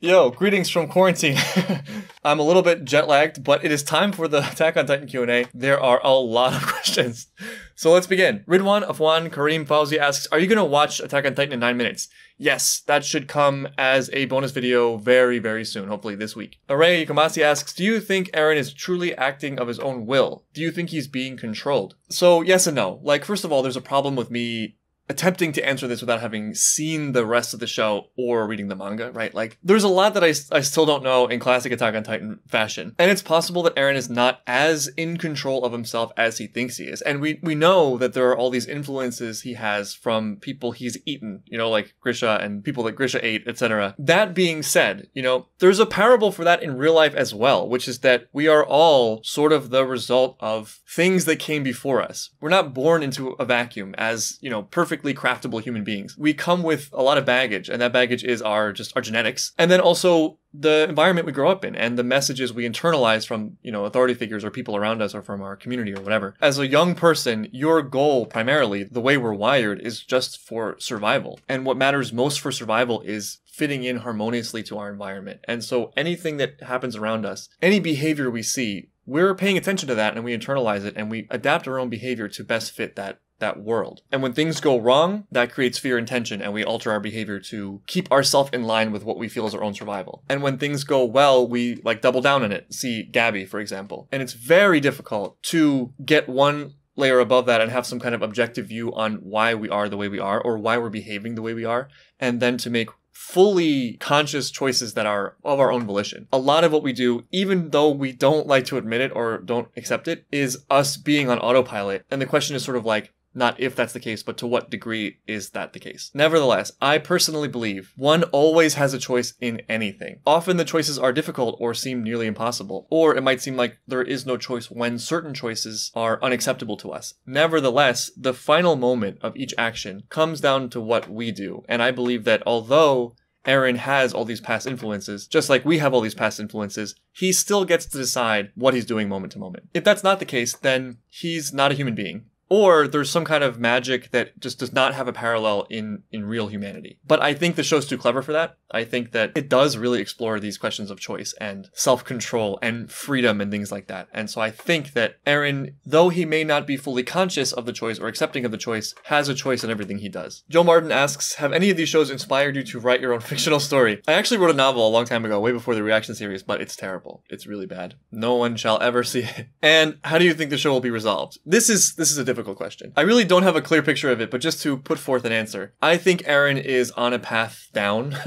Yo, greetings from quarantine. I'm a little bit jet lagged, but it is time for the Attack on Titan Q&A. There are a lot of questions. So let's begin. Ridwan Afwan Kareem Fauzi asks, are you going to watch Attack on Titan in 9 minutes? Yes, that should come as a bonus video very, very soon, hopefully this week. Array Kamasi asks, do you think Eren is truly acting of his own will? Do you think he's being controlled? So yes and no. Like, first of all, there's a problem with me attempting to answer this without having seen the rest of the show or reading the manga, right? Like, there's a lot that I, I still don't know in classic Attack on Titan fashion. And it's possible that Eren is not as in control of himself as he thinks he is. And we, we know that there are all these influences he has from people he's eaten, you know, like Grisha and people that Grisha ate, etc. That being said, you know, there's a parable for that in real life as well, which is that we are all sort of the result of things that came before us. We're not born into a vacuum as, you know, perfect perfectly craftable human beings. We come with a lot of baggage, and that baggage is our just our genetics. And then also the environment we grow up in and the messages we internalize from, you know, authority figures or people around us or from our community or whatever. As a young person, your goal primarily, the way we're wired, is just for survival. And what matters most for survival is fitting in harmoniously to our environment. And so anything that happens around us, any behavior we see, we're paying attention to that and we internalize it and we adapt our own behavior to best fit that that world. And when things go wrong, that creates fear and tension, and we alter our behavior to keep ourselves in line with what we feel is our own survival. And when things go well, we like double down on it. See Gabby, for example. And it's very difficult to get one layer above that and have some kind of objective view on why we are the way we are or why we're behaving the way we are, and then to make fully conscious choices that are of our own volition. A lot of what we do, even though we don't like to admit it or don't accept it, is us being on autopilot. And the question is sort of like, not if that's the case, but to what degree is that the case. Nevertheless, I personally believe one always has a choice in anything. Often the choices are difficult or seem nearly impossible, or it might seem like there is no choice when certain choices are unacceptable to us. Nevertheless, the final moment of each action comes down to what we do, and I believe that although Eren has all these past influences, just like we have all these past influences, he still gets to decide what he's doing moment to moment. If that's not the case, then he's not a human being or there's some kind of magic that just does not have a parallel in in real humanity. But I think the show's too clever for that. I think that it does really explore these questions of choice and self-control and freedom and things like that. And so I think that Eren, though he may not be fully conscious of the choice or accepting of the choice, has a choice in everything he does. Joe Martin asks, have any of these shows inspired you to write your own fictional story? I actually wrote a novel a long time ago, way before the reaction series, but it's terrible. It's really bad. No one shall ever see it. And how do you think the show will be resolved? This is this is a difficult question. I really don't have a clear picture of it, but just to put forth an answer, I think Eren is on a path down.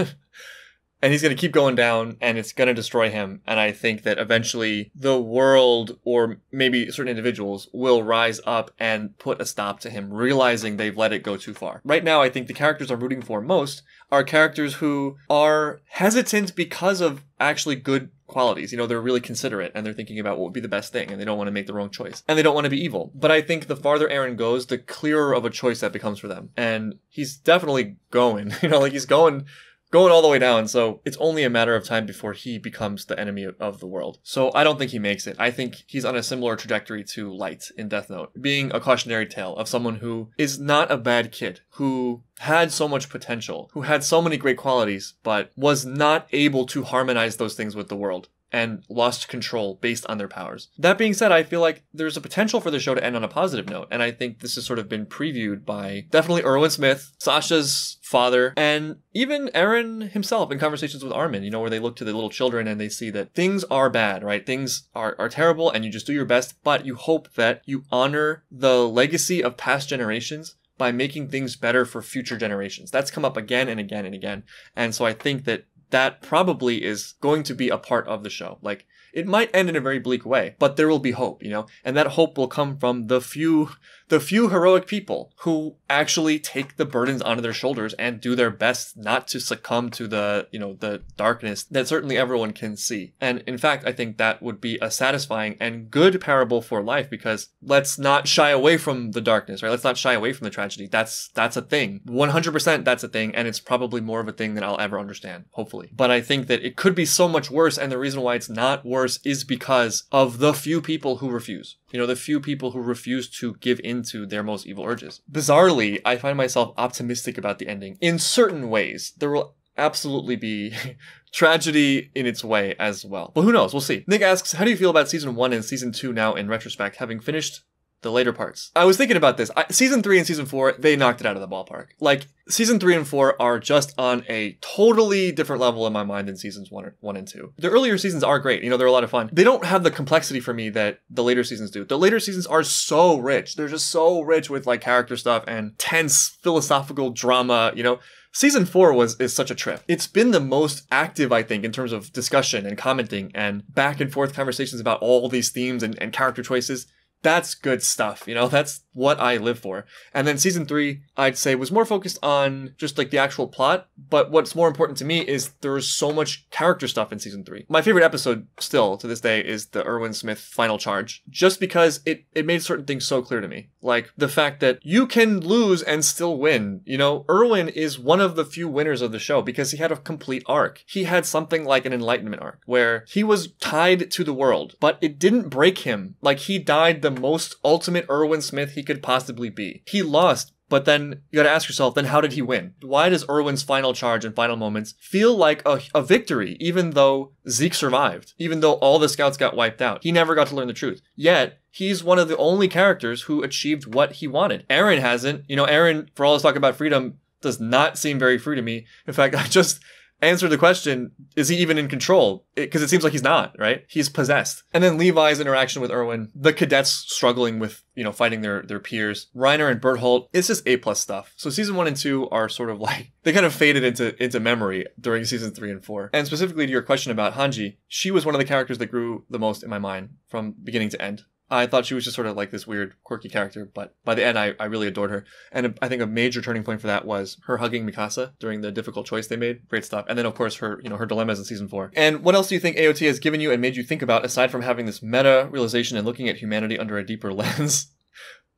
and he's going to keep going down and it's going to destroy him and i think that eventually the world or maybe certain individuals will rise up and put a stop to him realizing they've let it go too far right now i think the characters i'm rooting for most are characters who are hesitant because of actually good qualities. You know, they're really considerate and they're thinking about what would be the best thing and they don't want to make the wrong choice. And they don't want to be evil. But I think the farther Eren goes, the clearer of a choice that becomes for them. And he's definitely going. You know, like he's going going all the way down. So it's only a matter of time before he becomes the enemy of the world. So I don't think he makes it. I think he's on a similar trajectory to Light in Death Note, being a cautionary tale of someone who is not a bad kid, who had so much potential, who had so many great qualities, but was not able to harmonize those things with the world and lost control based on their powers. That being said, I feel like there's a potential for the show to end on a positive note, and I think this has sort of been previewed by definitely Erwin Smith, Sasha's father, and even Eren himself in conversations with Armin, you know, where they look to the little children and they see that things are bad, right? Things are, are terrible and you just do your best, but you hope that you honor the legacy of past generations by making things better for future generations. That's come up again and again and again. And so I think that that probably is going to be a part of the show. Like, it might end in a very bleak way, but there will be hope, you know? And that hope will come from the few the few heroic people who actually take the burdens onto their shoulders and do their best not to succumb to the, you know, the darkness that certainly everyone can see. And in fact, I think that would be a satisfying and good parable for life because let's not shy away from the darkness, right? Let's not shy away from the tragedy. That's that's a thing. 100% that's a thing and it's probably more of a thing than I'll ever understand, hopefully. But I think that it could be so much worse and the reason why it's not worse is because of the few people who refuse. You know, the few people who refuse to give into their most evil urges. Bizarrely, I find myself optimistic about the ending in certain ways. There will absolutely be tragedy in its way as well. But who knows? We'll see. Nick asks, how do you feel about season one and season two now in retrospect, having finished the later parts. I was thinking about this. I, season three and season four, they knocked it out of the ballpark. Like season three and four are just on a totally different level in my mind than seasons one, one and two. The earlier seasons are great. You know, they're a lot of fun. They don't have the complexity for me that the later seasons do. The later seasons are so rich. They're just so rich with like character stuff and tense philosophical drama. You know, season four was is such a trip. It's been the most active, I think, in terms of discussion and commenting and back and forth conversations about all these themes and, and character choices that's good stuff. You know, that's what I live for. And then season three, I'd say, was more focused on just like the actual plot. But what's more important to me is there was so much character stuff in season three. My favorite episode still to this day is the Erwin Smith final charge, just because it, it made certain things so clear to me. Like the fact that you can lose and still win. You know, Erwin is one of the few winners of the show because he had a complete arc. He had something like an enlightenment arc where he was tied to the world, but it didn't break him. Like he died the most ultimate Erwin Smith he could possibly be. He lost, but then you gotta ask yourself, then how did he win? Why does Erwin's final charge and final moments feel like a, a, victory, even though Zeke survived? Even though all the scouts got wiped out? He never got to learn the truth. Yet, he's one of the only characters who achieved what he wanted. Eren hasn't. You know, Eren, for all his talk about freedom, does not seem very free to me. In fact, I just answer the question is he even in control? Because it, it, seems like he's not right? He's possessed. And then levi's interaction with erwin the cadets struggling with you know fighting their their peers reiner and bertholdt it's just a plus stuff. So season one and two are sort of like they kind of faded into into memory during season three and four. And specifically to your question about hanji she was one of the characters that grew the most in my mind from beginning to end I thought she was just sort of like this weird, quirky character, but by the end, I, I really adored her. And I think a major turning point for that was her hugging Mikasa during the difficult choice they made. Great stuff. And then, of course, her, you know, her dilemmas in season four. And what else do you think AOT has given you and made you think about aside from having this meta realization and looking at humanity under a deeper lens?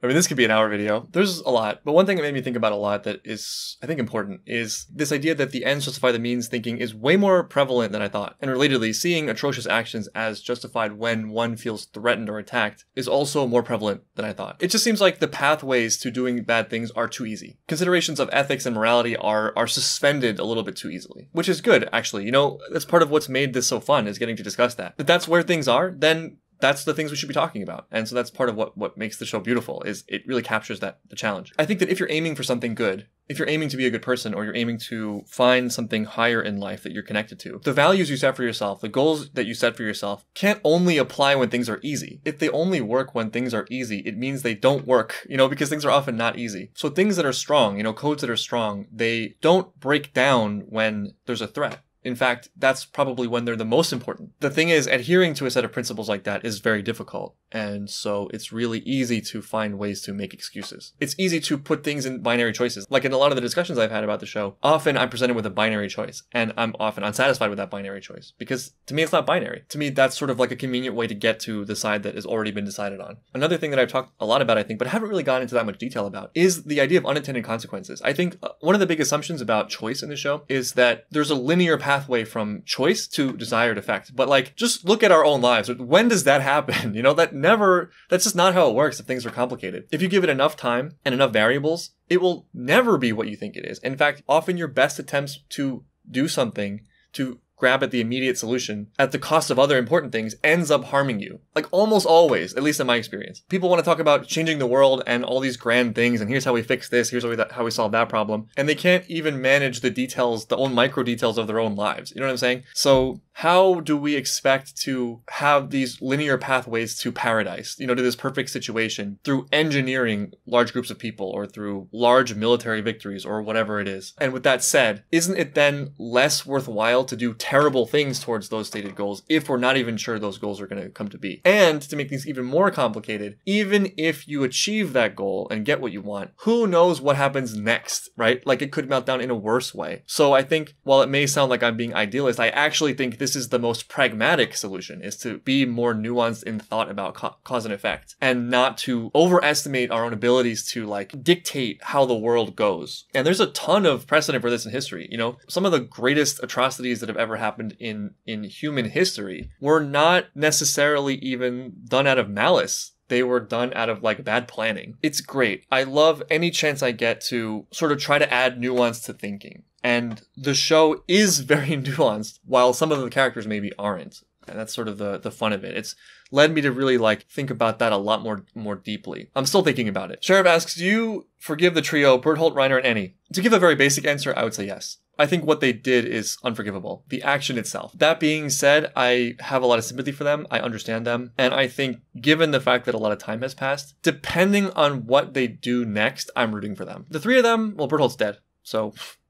I mean, this could be an hour video. There's a lot, but one thing that made me think about a lot that is, I think, important is this idea that the ends justify the means thinking is way more prevalent than I thought. And relatedly, seeing atrocious actions as justified when one feels threatened or attacked is also more prevalent than I thought. It just seems like the pathways to doing bad things are too easy. Considerations of ethics and morality are are suspended a little bit too easily, which is good, actually. You know, that's part of what's made this so fun is getting to discuss that. If that's where things are, then that's the things we should be talking about. And so that's part of what, what makes the show beautiful is it really captures that the challenge. I think that if you're aiming for something good, if you're aiming to be a good person or you're aiming to find something higher in life that you're connected to, the values you set for yourself, the goals that you set for yourself can't only apply when things are easy. If they only work when things are easy, it means they don't work, you know, because things are often not easy. So things that are strong, you know, codes that are strong, they don't break down when there's a threat. In fact, that's probably when they're the most important. The thing is, adhering to a set of principles like that is very difficult. And so it's really easy to find ways to make excuses. It's easy to put things in binary choices. Like in a lot of the discussions I've had about the show, often I'm presented with a binary choice and I'm often unsatisfied with that binary choice because to me, it's not binary. To me, that's sort of like a convenient way to get to the side that has already been decided on. Another thing that I've talked a lot about, I think, but haven't really gone into that much detail about is the idea of unintended consequences. I think uh, one of the big assumptions about choice in the show is that there's a linear path pathway from choice to desired effect. But like, just look at our own lives. When does that happen? You know, that never, that's just not how it works if things are complicated. If you give it enough time and enough variables, it will never be what you think it is. In fact, often your best attempts to do something to grab at the immediate solution at the cost of other important things ends up harming you. Like almost always, at least in my experience. People want to talk about changing the world and all these grand things and here's how we fix this, here's how we, how we solve that problem. And they can't even manage the details, the own micro details of their own lives. You know what I'm saying? So how do we expect to have these linear pathways to paradise, you know, to this perfect situation through engineering large groups of people or through large military victories or whatever it is? And with that said, isn't it then less worthwhile to do terrible things towards those stated goals if we're not even sure those goals are going to come to be? And to make things even more complicated, even if you achieve that goal and get what you want, who knows what happens next, right? Like it could melt down in a worse way. So I think while it may sound like I'm being idealist, I actually think this is the most pragmatic solution is to be more nuanced in thought about ca- cause and effect and not to overestimate our own abilities to like dictate how the world goes. And there's a ton of precedent for this in history. You know, some of the greatest atrocities that have ever happened in in human history were not necessarily even done out of malice they were done out of like bad planning. It's great. I love any chance I get to sort of try to add nuance to thinking. And the show is very nuanced, while some of the characters maybe aren't. And that's sort of the, the fun of it. It's led me to really like think about that a lot more more deeply. I'm still thinking about it. Sheriff asks, do you forgive the trio, Bertholdt, Reiner, and Annie? To give a very basic answer, I would say yes. I think what they did is unforgivable. The action itself. That being said, I have a lot of sympathy for them. I understand them. And I think, given the fact that a lot of time has passed, depending on what they do next, I'm rooting for them. The three of them, well, Bertholdt's dead. So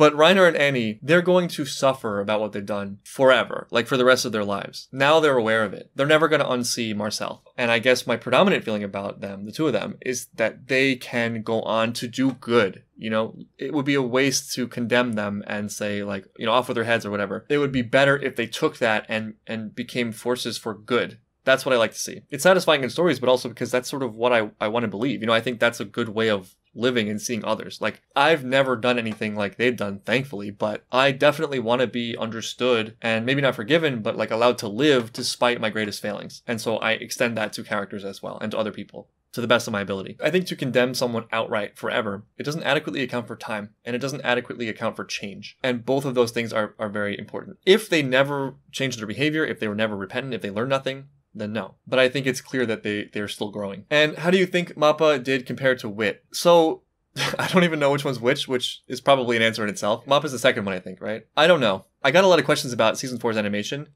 but Reiner and Annie, they're going to suffer about what they've done forever, like for the rest of their lives. Now they're aware of it. They're never going to unsee Marcel. And I guess my predominant feeling about them, the two of them, is that they can go on to do good. You know, it would be a waste to condemn them and say like, you know, off with their heads or whatever. It would be better if they took that and and became forces for good that's what I like to see. It's satisfying in stories, but also because that's sort of what I, I want to believe. You know, I think that's a good way of living and seeing others. Like, I've never done anything like they've done, thankfully, but I definitely want to be understood and maybe not forgiven, but like allowed to live despite my greatest failings. And so I extend that to characters as well and to other people to the best of my ability. I think to condemn someone outright forever, it doesn't adequately account for time and it doesn't adequately account for change. And both of those things are, are very important. If they never change their behavior, if they were never repentant, if they learn nothing, then no. But I think it's clear that they, they're still growing. And how do you think Mappa did compared to Wit? So I don't even know which one's which, which is probably an answer in itself. Mappa's the second one, I think, right? I don't know. I got a lot of questions about season four's animation.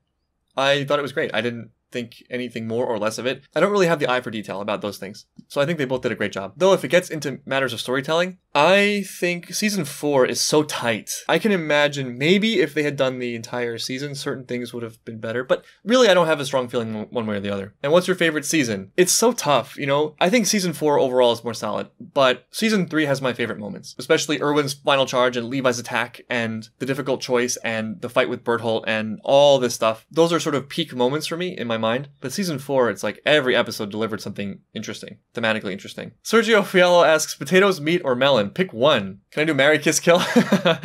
I thought it was great. I didn't think anything more or less of it. I don't really have the eye for detail about those things. So I think they both did a great job. Though if it gets into matters of storytelling, I think season 4 is so tight. I can imagine maybe if they had done the entire season, certain things would have been better, but really I don't have a strong feeling one way or the other. And what's your favorite season? It's so tough, you know? I think season 4 overall is more solid, but season 3 has my favorite moments, especially Erwin's final charge and Levi's attack and the difficult choice and the fight with Bertholdt and all this stuff. Those are sort of peak moments for me in my mind. But season four, it's like every episode delivered something interesting, thematically interesting. Sergio Fiallo asks, potatoes, meat, or melon? Pick one. Can I do marry, kiss, kill?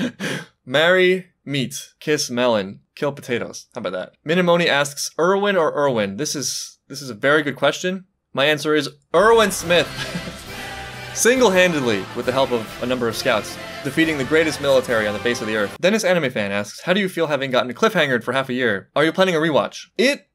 marry, meat, kiss, melon, kill potatoes. How about that? Minimoni asks, Erwin or Erwin? This is this is a very good question. My answer is Erwin Smith. Single-handedly, with the help of a number of scouts, defeating the greatest military on the face of the earth. Dennis Anime Fan asks, How do you feel having gotten cliffhangered for half a year? Are you planning a rewatch? It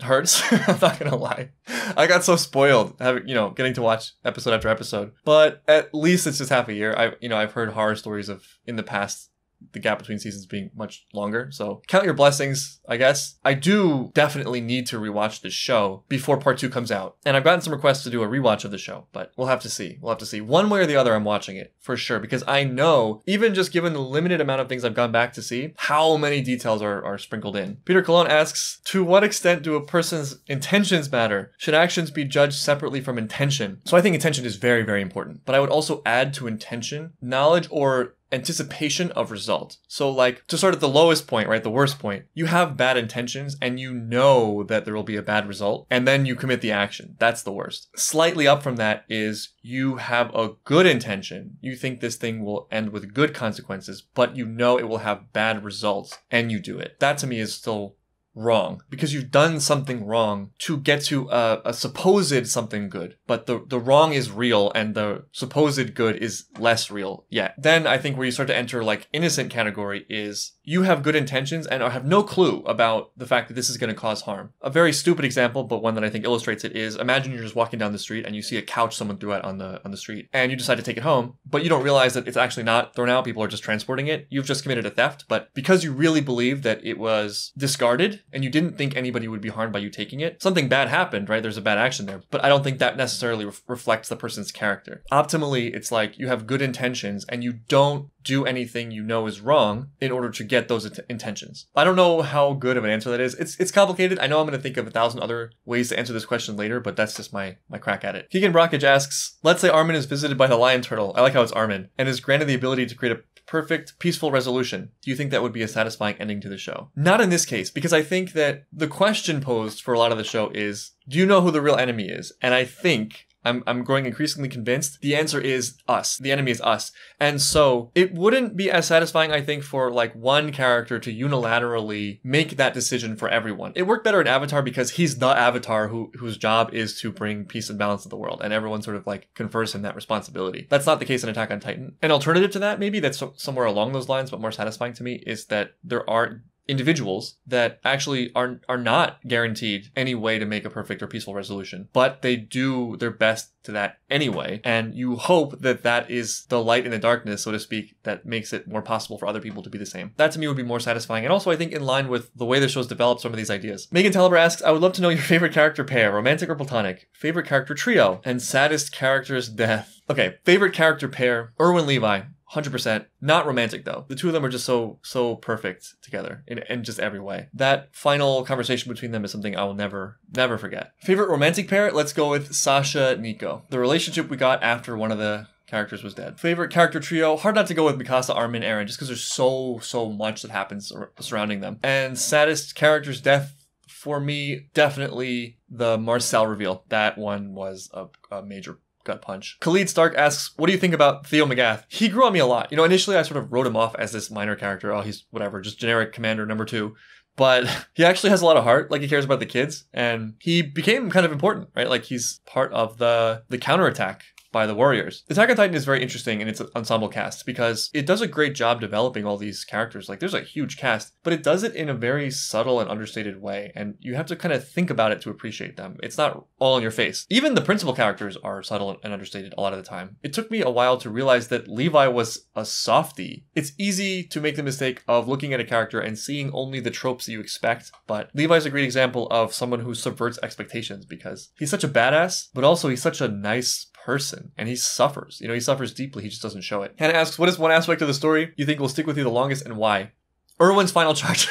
hurts. I'm not gonna lie. I got so spoiled having you know getting to watch episode after episode. But at least it's just half a year. I you know I've heard horror stories of in the past the gap between seasons being much longer. So count your blessings, I guess. I do definitely need to rewatch this show before part two comes out. And I've gotten some requests to do a rewatch of the show, but we'll have to see. We'll have to see. One way or the other, I'm watching it for sure because I know, even just given the limited amount of things I've gone back to see, how many details are, are sprinkled in. Peter Cologne asks, to what extent do a person's intentions matter? Should actions be judged separately from intention? So I think intention is very, very important. But I would also add to intention knowledge or anticipation of result. So like to start at the lowest point, right? The worst point, you have bad intentions and you know that there will be a bad result and then you commit the action. That's the worst. Slightly up from that is you have a good intention. You think this thing will end with good consequences, but you know it will have bad results and you do it. That to me is still wrong. Because you've done something wrong to get to a, a, supposed something good but the, the wrong is real and the supposed good is less real yet. Then i think where you start to enter like innocent category is you have good intentions and I have no clue about the fact that this is going to cause harm a very stupid example but one that i think illustrates it is imagine you're just walking down the street and you see a couch someone threw out on the on the street and you decide to take it home but you don't realize that it's actually not thrown out people are just transporting it you've just committed a theft but because you really believe that it was discarded and you didn't think anybody would be harmed by you taking it, something bad happened, right? There's a bad action there. But I don't think that necessarily re- reflects the person's character. Optimally, it's like you have good intentions and you don't do anything you know is wrong in order to get those int- intentions. I don't know how good of an answer that is. It's it's complicated. I know I'm going to think of a thousand other ways to answer this question later, but that's just my my crack at it. Keegan Brockage asks, let's say Armin is visited by the lion turtle. I like how it's Armin and is granted the ability to create a perfect, peaceful resolution. Do you think that would be a satisfying ending to the show? Not in this case, because I think that the question posed for a lot of the show is do you know who the real enemy is? And I think I'm, I'm growing increasingly convinced the answer is us. The enemy is us. And so it wouldn't be as satisfying, I think, for like one character to unilaterally make that decision for everyone. It worked better in Avatar because he's the avatar who whose job is to bring peace and balance to the world, and everyone sort of like confers him that responsibility. That's not the case in Attack on Titan. An alternative to that, maybe that's somewhere along those lines, but more satisfying to me, is that there are individuals that actually are are not guaranteed any way to make a perfect or peaceful resolution, but they do their best to that anyway. And you hope that that is the light in the darkness, so to speak, that makes it more possible for other people to be the same. That to me would be more satisfying, and also I think in line with the way the show's developed some of these ideas. Megan Teleber asks, "I would love to know your favorite character pair, romantic or platonic, favorite character trio, and saddest character's death." Okay, favorite character pair: Erwin Levi. 100% not romantic though. The two of them are just so so perfect together in, in just every way. That final conversation between them is something i will never never forget. Favorite romantic pair let's go with sasha nico the relationship we got after one of the characters was dead. Favorite character trio, hard not to go with Mikasa, Armin, Eren, just because there's so, so much that happens surrounding them. And saddest character's death for me, definitely the Marcel reveal. That one was a, a major gut punch. Khalid Stark asks, What do you think about Theo Magath? He grew on me a lot. You know, initially I sort of wrote him off as this minor character. Oh, he's whatever, just generic commander number two. But he actually has a lot of heart, like he cares about the kids, and he became kind of important, right? Like he's part of the the counterattack by the Warriors. Attack on Titan is very interesting in its ensemble cast because it does a great job developing all these characters. Like there's a huge cast, but it does it in a very subtle and understated way, and you have to kind of think about it to appreciate them. It's not all in your face. Even the principal characters are subtle and understated a lot of the time. It took me a while to realize that Levi was a softie. It's easy to make the mistake of looking at a character and seeing only the tropes that you expect, but Levi's a great example of someone who subverts expectations because he's such a badass, but also he's such a nice person and he suffers. You know, he suffers deeply. He just doesn't show it. Hannah asks, what is one aspect of the story you think will stick with you the longest and why? Erwin's final charge.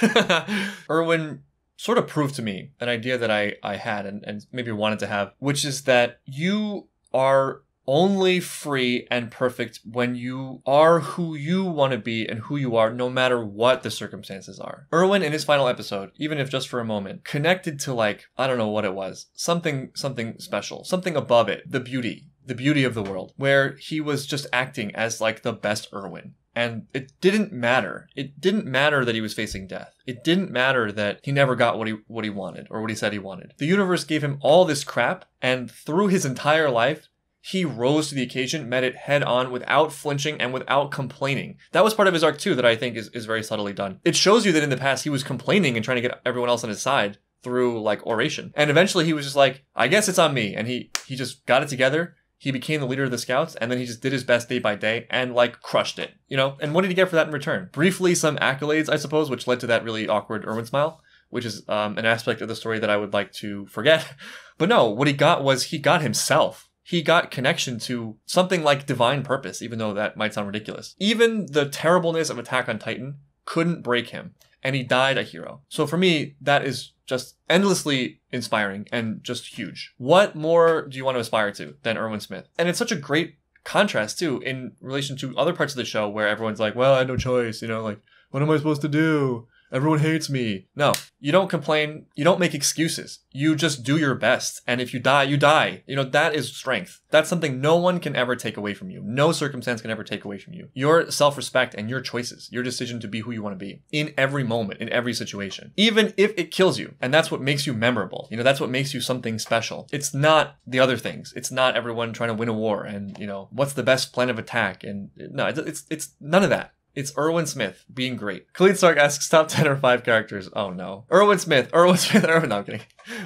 Erwin sort of proved to me an idea that I, I had and, and maybe wanted to have, which is that you are only free and perfect when you are who you want to be and who you are, no matter what the circumstances are. Erwin, in his final episode, even if just for a moment, connected to like, I don't know what it was, something, something special, something above it, the beauty, the beauty of the world, where he was just acting as like the best Erwin. And it didn't matter. It didn't matter that he was facing death. It didn't matter that he never got what he what he wanted or what he said he wanted. The universe gave him all this crap, and through his entire life, he rose to the occasion, met it head on without flinching and without complaining. That was part of his arc too that I think is, is very subtly done. It shows you that in the past he was complaining and trying to get everyone else on his side through like oration. And eventually he was just like, I guess it's on me. And he he just got it together he became the leader of the scouts and then he just did his best day by day and like crushed it you know? And what did he get for that in return? Briefly some accolades i suppose which led to that really awkward erwin smile which is um, an aspect of the story that i would like to forget. But no what he got was he got himself. He got connection to something like divine purpose even though that might sound ridiculous. Even the terribleness of attack on titan couldn't break him and he died a hero so for me that is just endlessly inspiring and just huge. What more do you want to aspire to than Erwin Smith? And it's such a great contrast too in relation to other parts of the show where everyone's like, well, I had no choice, you know, like, what am I supposed to do? Everyone hates me. No, you don't complain. You don't make excuses. You just do your best. And if you die, you die. You know, that is strength. That's something no one can ever take away from you. No circumstance can ever take away from you. Your self respect and your choices, your decision to be who you want to be in every moment, in every situation, even if it kills you. And that's what makes you memorable. You know, that's what makes you something special. It's not the other things. It's not everyone trying to win a war and, you know, what's the best plan of attack. And no, it's, it's none of that. It's Erwin Smith being great. Khalid Stark asks top 10 or 5 characters. Oh no. Erwin Smith. Erwin Smith. Erwin. No, I'm kidding.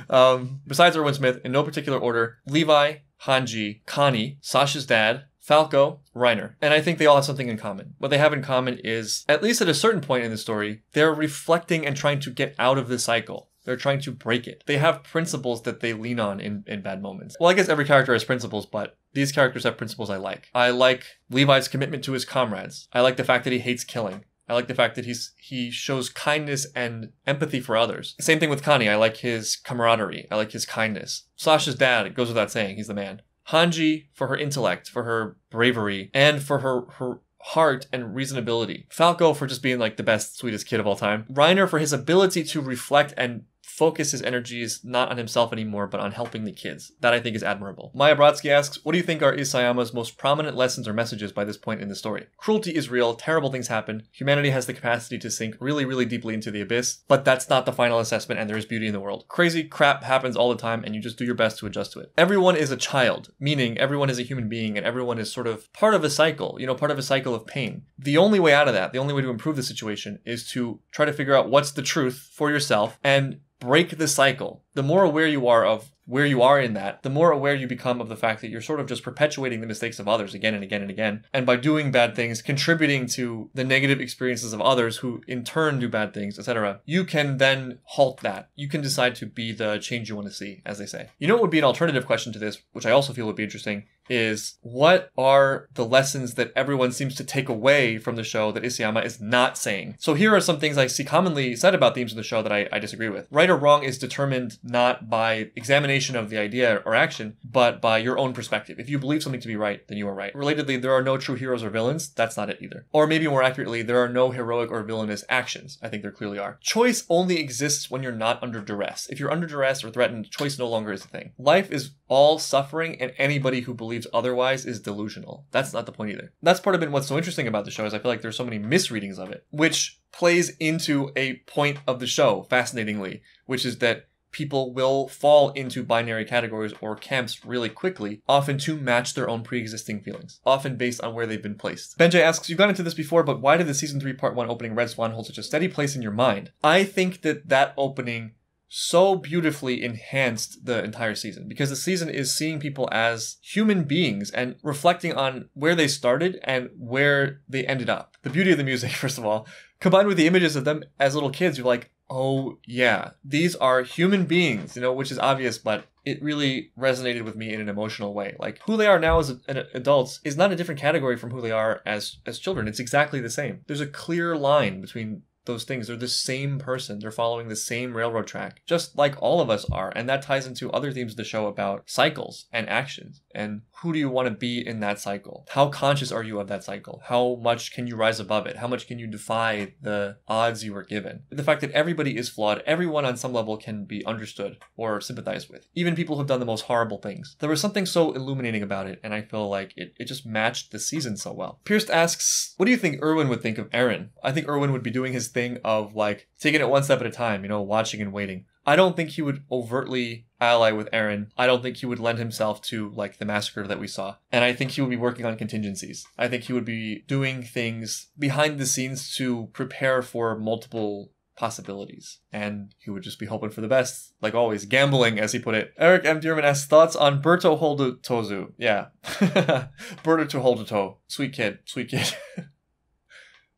Um, besides Erwin Smith, in no particular order, Levi, Hanji, Connie, Sasha's dad, Falco, Reiner. And I think they all have something in common. What they have in common is, at least at a certain point in the story, they're reflecting and trying to get out of the cycle. They're trying to break it. They have principles that they lean on in, in bad moments. Well, I guess every character has principles, but these characters have principles I like. I like Levi's commitment to his comrades. I like the fact that he hates killing. I like the fact that he's he shows kindness and empathy for others. Same thing with Connie. I like his camaraderie. I like his kindness. Sasha's dad, it goes without saying, he's the man. Hanji for her intellect, for her bravery, and for her her heart and reasonability. Falco for just being like the best, sweetest kid of all time. Reiner for his ability to reflect and focus his energies not on himself anymore, but on helping the kids. That I think is admirable. Maya Brodsky asks, What do you think are Isayama's most prominent lessons or messages by this point in the story? Cruelty is real, terrible things happen, humanity has the capacity to sink really, really deeply into the abyss, but that's not the final assessment and there is beauty in the world. Crazy crap happens all the time and you just do your best to adjust to it. Everyone is a child, meaning everyone is a human being and everyone is sort of part of a cycle, you know, part of a cycle of pain. The only way out of that, the only way to improve the situation is to try to figure out what's the truth for yourself and break the cycle. The more aware you are of where you are in that, the more aware you become of the fact that you're sort of just perpetuating the mistakes of others again and again and again. And by doing bad things, contributing to the negative experiences of others who in turn do bad things, etc., you can then halt that. You can decide to be the change you want to see, as they say. You know what would be an alternative question to this, which I also feel would be interesting, is what are the lessons that everyone seems to take away from the show that Isayama is not saying? So here are some things I see commonly said about themes of the show that I, I disagree with. Right or wrong is determined not by examination of the idea or action, but by your own perspective. If you believe something to be right, then you are right. Relatedly, there are no true heroes or villains. That's not it either. Or maybe more accurately, there are no heroic or villainous actions. I think there clearly are. Choice only exists when you're not under duress. If you're under duress or threatened, choice no longer is a thing. Life is all suffering, and anybody who believes otherwise is delusional. That's not the point either. That's part of it. What's so interesting about the show is I feel like there's so many misreadings of it, which plays into a point of the show, fascinatingly, which is that people will fall into binary categories or camps really quickly, often to match their own pre-existing feelings, often based on where they've been placed. Benjay asks, you've gone into this before, but why did the season 3 part 1 opening Red Swan hold such a steady place in your mind? I think that that opening so beautifully enhanced the entire season because the season is seeing people as human beings and reflecting on where they started and where they ended up. The beauty of the music, first of all, combined with the images of them as little kids, you're like, oh yeah, these are human beings, you know, which is obvious, but it really resonated with me in an emotional way. Like who they are now as adults is not a different category from who they are as as children. It's exactly the same. There's a clear line between those things. They're the same person. They're following the same railroad track, just like all of us are. And that ties into other themes of the show about cycles and actions. And who do you want to be in that cycle? How conscious are you of that cycle? How much can you rise above it? How much can you defy the odds you were given? The fact that everybody is flawed, everyone on some level can be understood or sympathized with, even people who've done the most horrible things. There was something so illuminating about it, and I feel like it, it just matched the season so well. Pierce asks, What do you think Erwin would think of Eren? I think Erwin would be doing his thing of like taking it one step at a time, you know, watching and waiting. I don't think he would overtly ally with Eren. I don't think he would lend himself to like the massacre that we saw. And I think he would be working on contingencies. I think he would be doing things behind the scenes to prepare for multiple possibilities. And he would just be hoping for the best, like always, gambling, as he put it. Eric M. Dearman asks thoughts on Berto Tozu. Yeah. Berto To. Sweet kid. Sweet kid.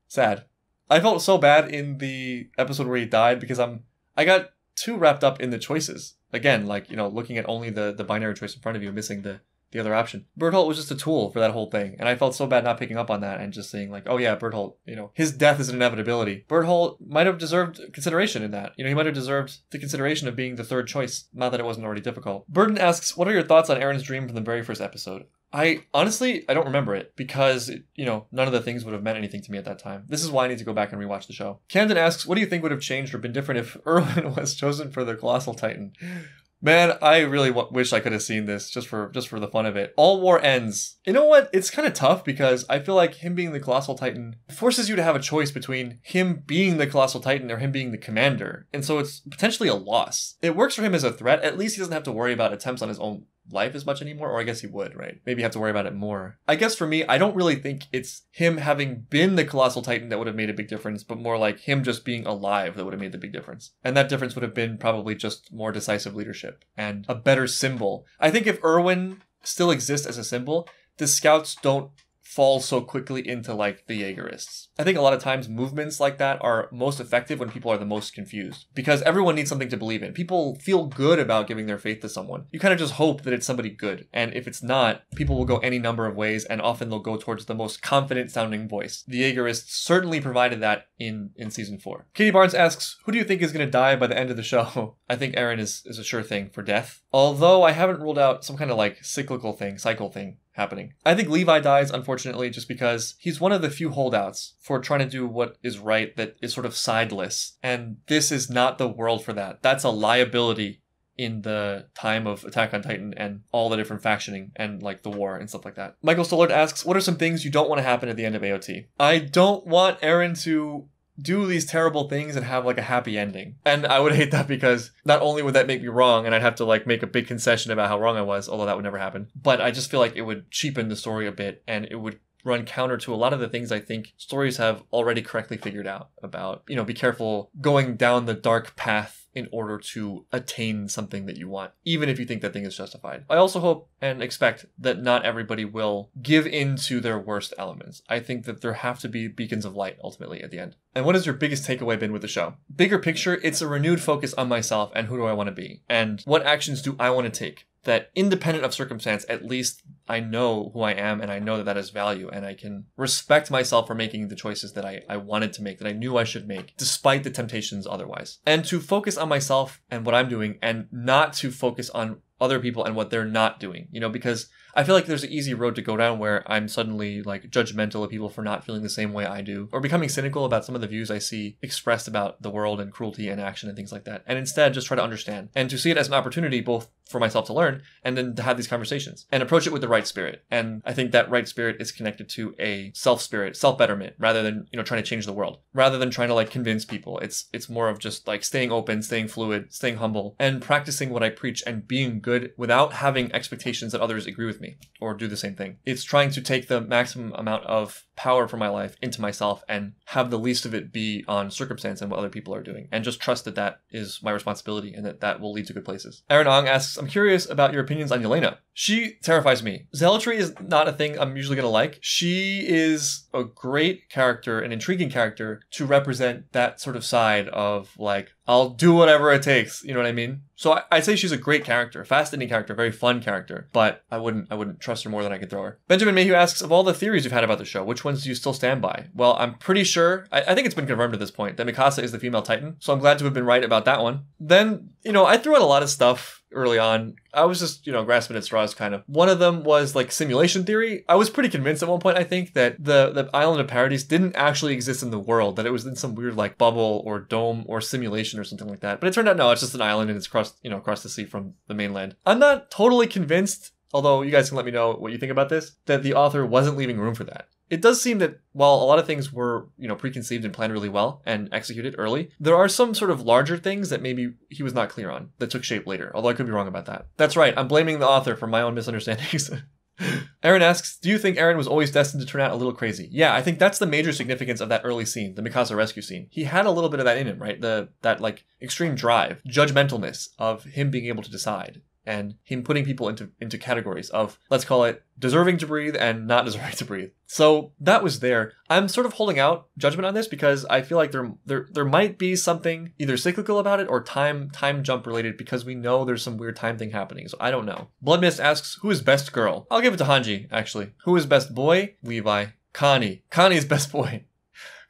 Sad. I felt so bad in the episode where he died because I'm I got too wrapped up in the choices. Again, like, you know, looking at only the, the binary choice in front of you, missing the, the other option. Bertholdt was just a tool for that whole thing. And I felt so bad not picking up on that and just saying, like, oh yeah, Bertholdt, you know, his death is an inevitability. Bertholdt might have deserved consideration in that. You know, he might have deserved the consideration of being the third choice, not that it wasn't already difficult. Burden asks, what are your thoughts on Eren's dream from the very first episode? I honestly I don't remember it because you know none of the things would have meant anything to me at that time. This is why I need to go back and rewatch the show. Camden asks, "What do you think would have changed or been different if Erwin was chosen for the Colossal Titan?" Man, I really w- wish I could have seen this just for just for the fun of it. All war ends. You know what? It's kind of tough because I feel like him being the colossal titan forces you to have a choice between him being the colossal titan or him being the commander, and so it's potentially a loss. It works for him as a threat. At least he doesn't have to worry about attempts on his own life as much anymore, or I guess he would, right? Maybe have to worry about it more. I guess for me, I don't really think it's him having been the colossal titan that would have made a big difference, but more like him just being alive that would have made the big difference. And that difference would have been probably just more decisive leadership and a better symbol. I think if Erwin still exists as a symbol, the scouts don't fall so quickly into like the Jaegerists. I think a lot of times movements like that are most effective when people are the most confused because everyone needs something to believe in. People feel good about giving their faith to someone. You kind of just hope that it's somebody good. And if it's not, people will go any number of ways and often they'll go towards the most confident sounding voice. The Jaegerists certainly provided that in, in season four. Katie Barnes asks, who do you think is going to die by the end of the show? I think Eren is, is a sure thing for death Although I haven't ruled out some kind of like cyclical thing, cycle thing happening. I think Levi dies, unfortunately, just because he's one of the few holdouts for trying to do what is right that is sort of sideless. And this is not the world for that. That's a liability in the time of Attack on Titan and all the different factioning and like the war and stuff like that. Michael Stollard asks, What are some things you don't want to happen at the end of AOT? I don't want Eren to do these terrible things and have like a happy ending. And I would hate that because not only would that make me wrong and I'd have to like make a big concession about how wrong I was, although that would never happen, but I just feel like it would cheapen the story a bit and it would run counter to a lot of the things I think stories have already correctly figured out about, you know, be careful going down the dark path in order to attain something that you want, even if you think that thing is justified. I also hope and expect that not everybody will give in to their worst elements. I think that there have to be beacons of light ultimately at the end. And what has your biggest takeaway been with the show? Bigger picture, it's a renewed focus on myself and who do I want to be, and what actions do I want to take that independent of circumstance, at least I know who I am and I know that that is value and I can respect myself for making the choices that I, I wanted to make, that I knew I should make, despite the temptations otherwise. And to focus on myself and what I'm doing and not to focus on other people and what they're not doing, you know, because I feel like there's an easy road to go down where I'm suddenly like judgmental of people for not feeling the same way I do, or becoming cynical about some of the views I see expressed about the world and cruelty and action and things like that. And instead, just try to understand and to see it as an opportunity both for myself to learn and then to have these conversations and approach it with the right spirit. And I think that right spirit is connected to a self spirit, self betterment, rather than you know trying to change the world, rather than trying to like convince people. It's it's more of just like staying open, staying fluid, staying humble, and practicing what I preach and being good without having expectations that others agree with me or do the same thing. It's trying to take the maximum amount of power for my life into myself and have the least of it be on circumstance and what other people are doing and just trust that that is my responsibility and that that will lead to good places. Aaron Ong asks, I'm curious about your opinions on Yelena. She terrifies me. Zealotry is not a thing I'm usually going to like. She is a great character, an intriguing character to represent that sort of side of like, I'll do whatever it takes. You know what I mean? So I, would say she's a great character, fascinating character, very fun character, but I wouldn't I wouldn't trust her more than I could throw her. Benjamin Mayhew asks, of all the theories you've had about the show, which ones do you still stand by? Well, I'm pretty sure I, I think it's been confirmed at this point that Mikasa is the female Titan, so I'm glad to have been right about that one. Then, you know, I threw out a lot of stuff early on. I was just, you know, grasping at straws kind of. One of them was like simulation theory. I was pretty convinced at one point, I think, that the, the island of Paradise didn't actually exist in the world, that it was in some weird like bubble or dome or simulation or something like that. But it turned out no, it's just an island and it's across, you know, across the sea from the mainland. I'm not totally convinced although you guys can let me know what you think about this, that the author wasn't leaving room for that it does seem that while a lot of things were, you know, preconceived and planned really well and executed early, there are some sort of larger things that maybe he was not clear on that took shape later. Although I could be wrong about that. That's right. I'm blaming the author for my own misunderstandings. Aaron asks, Do you think Eren was always destined to turn out a little crazy? Yeah, I think that's the major significance of that early scene, the Mikasa rescue scene. He had a little bit of that in him, right? The that like extreme drive, judgmentalness of him being able to decide and him putting people into into categories of let's call it deserving to breathe and not deserving to breathe. So that was there. I'm sort of holding out judgment on this because I feel like there there there might be something either cyclical about it or time time jump related because we know there's some weird time thing happening. So I don't know. Blood Mist asks who is best girl. I'll give it to Hanji actually. Who is best boy? Levi. Connie. Connie is best boy.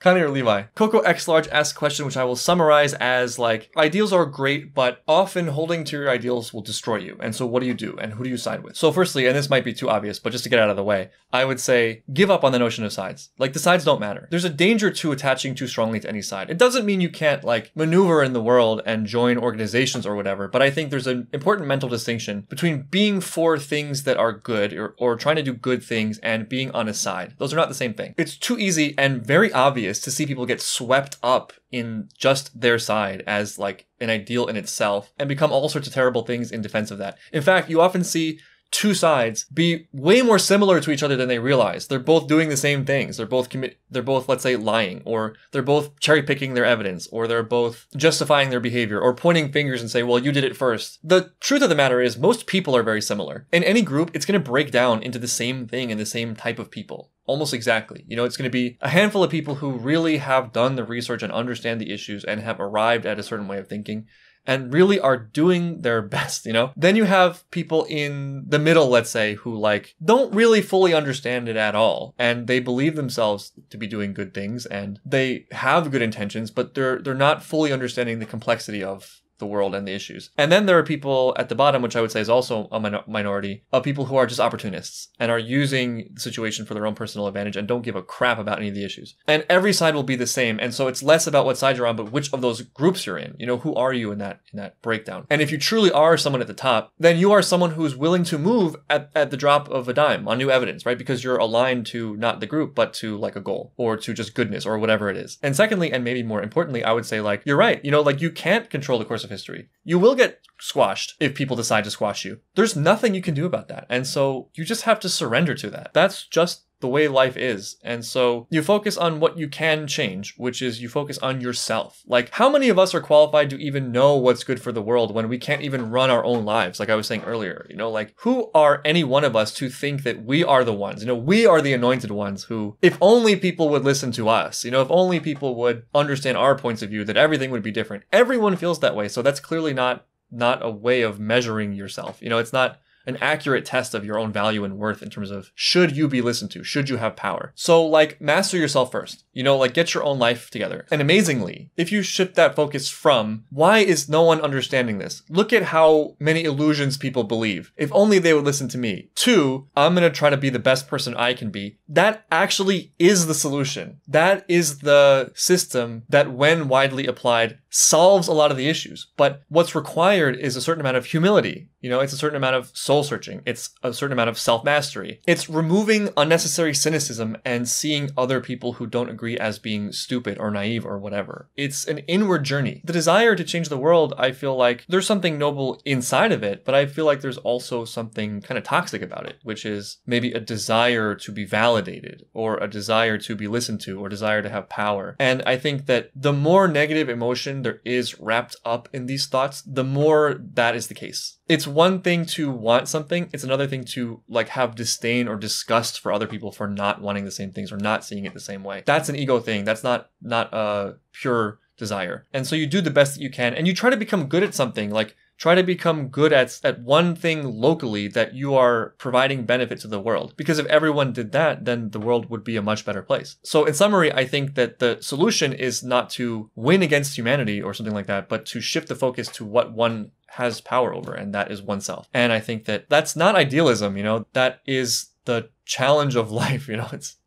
Connie or Levi? Coco X Large asks a question which I will summarize as like ideals are great, but often holding to your ideals will destroy you. And so what do you do? And who do you side with? So firstly, and this might be too obvious, but just to get out of the way, I would say give up on the notion of sides. Like the sides don't matter. There's a danger to attaching too strongly to any side. It doesn't mean you can't like maneuver in the world and join organizations or whatever, but I think there's an important mental distinction between being for things that are good or, or trying to do good things and being on a side. Those are not the same thing. It's too easy and very obvious to see people get swept up in just their side as like an ideal in itself and become all sorts of terrible things in defense of that. In fact, you often see two sides be way more similar to each other than they realize. They're both doing the same things. They're both commit they're both let's say lying or they're both cherry picking their evidence or they're both justifying their behavior or pointing fingers and say, "Well, you did it first. The truth of the matter is most people are very similar. In any group, it's going to break down into the same thing and the same type of people. Almost exactly. You know, it's going to be a handful of people who really have done the research and understand the issues and have arrived at a certain way of thinking and really are doing their best, you know? Then you have people in the middle, let's say, who like don't really fully understand it at all. And they believe themselves to be doing good things and they have good intentions, but they're they're not fully understanding the complexity of the world and the issues. And then there are people at the bottom, which I would say is also a min- minority, of people who are just opportunists and are using the situation for their own personal advantage and don't give a crap about any of the issues. And every side will be the same. And so it's less about what side you're on, but which of those groups you're in. You know, who are you in that in that breakdown? And if you truly are someone at the top, then you are someone who's willing to move at, at the drop of a dime on new evidence, right? Because you're aligned to not the group, but to like a goal or to just goodness or whatever it is. And secondly, and maybe more importantly, I would say like, you're right. You know, like you can't control the course of history. You will get squashed if people decide to squash you. There's nothing you can do about that. And so you just have to surrender to that. That's just the way life is. And so you focus on what you can change, which is you focus on yourself. Like, how many of us are qualified to even know what's good for the world when we can't even run our own lives? Like I was saying earlier, you know, like who are any one of us to think that we are the ones? You know, we are the anointed ones who, if only people would listen to us, you know, if only people would understand our points of view, that everything would be different. Everyone feels that way. So that's clearly not not a way of measuring yourself. You know, it's not an accurate test of your own value and worth in terms of should you be listened to? Should you have power? So, like, master yourself first. You know, like, get your own life together. And amazingly, if you shift that focus from, why is no one understanding this? Look at how many illusions people believe. If only they would listen to me. Two, I'm gonna try to be the best person I can be. That actually is the solution. That is the system that, when widely applied, solves a lot of the issues. But what's required is a certain amount of humility. You know, it's a certain amount of soul searching. It's a certain amount of self mastery. It's removing unnecessary cynicism and seeing other people who don't agree as being stupid or naive or whatever. It's an inward journey. The desire to change the world, I feel like there's something noble inside of it, but I feel like there's also something kind of toxic about it, which is maybe a desire to be validated or a desire to be listened to or desire to have power. And I think that the more negative emotion there is wrapped up in these thoughts, the more that is the case. It's one thing to want something, it's another thing to like have disdain or disgust for other people for not wanting the same things or not seeing it the same way. That's an ego thing. That's not not a pure desire. And so you do the best that you can and you try to become good at something like try to become good at at one thing locally that you are providing benefit to the world. Because if everyone did that then the world would be a much better place. So in summary i think that the solution is not to win against humanity or something like that but to shift the focus to what one has power over and that is oneself. And i think that that's not idealism you know? That is the challenge of life you know? It's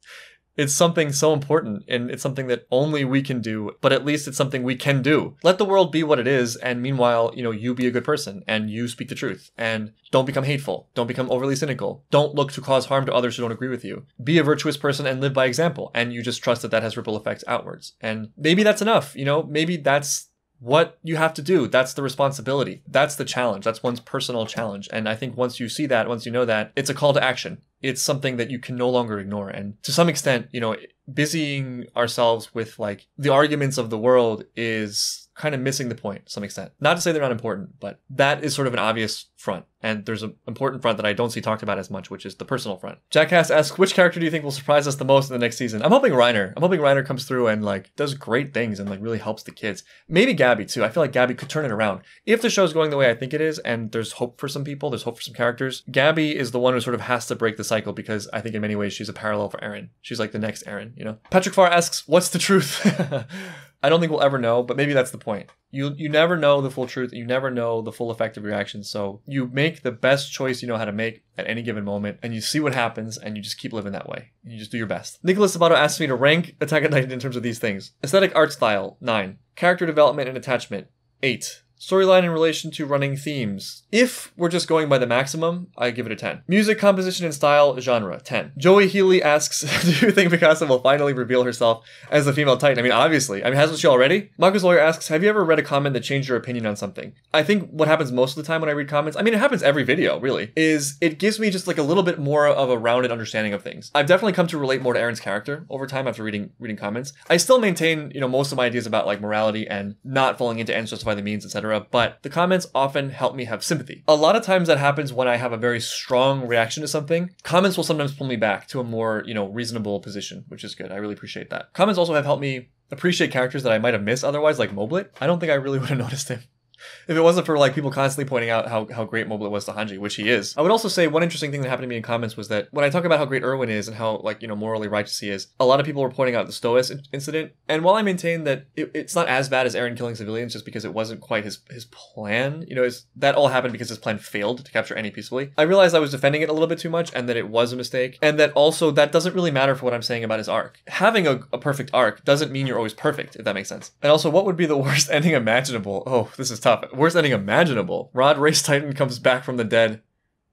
it's something so important and it's something that only we can do, but at least it's something we can do. Let the world be what it is, and meanwhile, you know, you be a good person and you speak the truth and don't become hateful. Don't become overly cynical. Don't look to cause harm to others who don't agree with you. Be a virtuous person and live by example. And you just trust that that has ripple effects outwards. And maybe that's enough. You know, maybe that's what you have to do. That's the responsibility. That's the challenge. That's one's personal challenge. And I think once you see that, once you know that, it's a call to action. It's something that you can no longer ignore. And to some extent, you know, busying ourselves with like the arguments of the world is kind of missing the point to some extent. Not to say they're not important, but that is sort of an obvious front. And there's an important front that I don't see talked about as much, which is the personal front. Jackass asks, which character do you think will surprise us the most in the next season? I'm hoping Reiner. I'm hoping Reiner comes through and like does great things and like really helps the kids. Maybe Gabi too. I feel like Gabi could turn it around. If the show's going the way I think it is, and there's hope for some people, there's hope for some characters. Gabi is the one who sort of has to break the cycle because I think in many ways she's a parallel for Eren. She's like the next Eren, you know? Patrick Farr asks, what's the truth? I don't think we'll ever know, but maybe that's the point. You you never know the full truth. You never know the full effect of your actions. So you make the best choice you know how to make at any given moment, and you see what happens, and you just keep living that way. You just do your best. Nicholas Sabato asked me to rank Attack on Titan in terms of these things: aesthetic, art style, nine; character development and attachment, eight; Storyline in relation to running themes. If we're just going by the maximum, I give it a 10. Music, composition, and style, genre, 10. Joey Healy asks, do you think Mikasa will finally reveal herself as the female Titan? I mean, obviously. I mean, hasn't she already? Marcus Lawyer asks, have you ever read a comment that changed your opinion on something? I think what happens most of the time when I read comments, I mean, it happens every video, really, is it gives me just like a little bit more of a rounded understanding of things. I've definitely come to relate more to Eren's character over time after reading reading comments. I still maintain, you know, most of my ideas about like morality and not falling into ends justify the means, etc but the comments often help me have sympathy. A lot of times that happens when I have a very strong reaction to something. Comments will sometimes pull me back to a more, you know, reasonable position, which is good. I really appreciate that. Comments also have helped me appreciate characters that I might have missed otherwise, like Moblit. I don't think I really would have noticed him if it wasn't for like people constantly pointing out how, how great Moblit was to Hanji, which he is. I would also say one interesting thing that happened to me in comments was that when I talk about how great Erwin is and how like, you know, morally righteous he is, a lot of people were pointing out the Stohess incident. And while I maintain that it, it's not as bad as Eren killing civilians just because it wasn't quite his, his plan, you know, is that all happened because his plan failed to capture Annie peacefully. I realized I was defending it a little bit too much and that it was a mistake. And that also that doesn't really matter for what I'm saying about his arc. Having a, a perfect arc doesn't mean you're always perfect, if that makes sense. And also, what would be the worst ending imaginable? Oh, this is tough. Worst ending imaginable. Rod Reiss Titan comes back from the dead,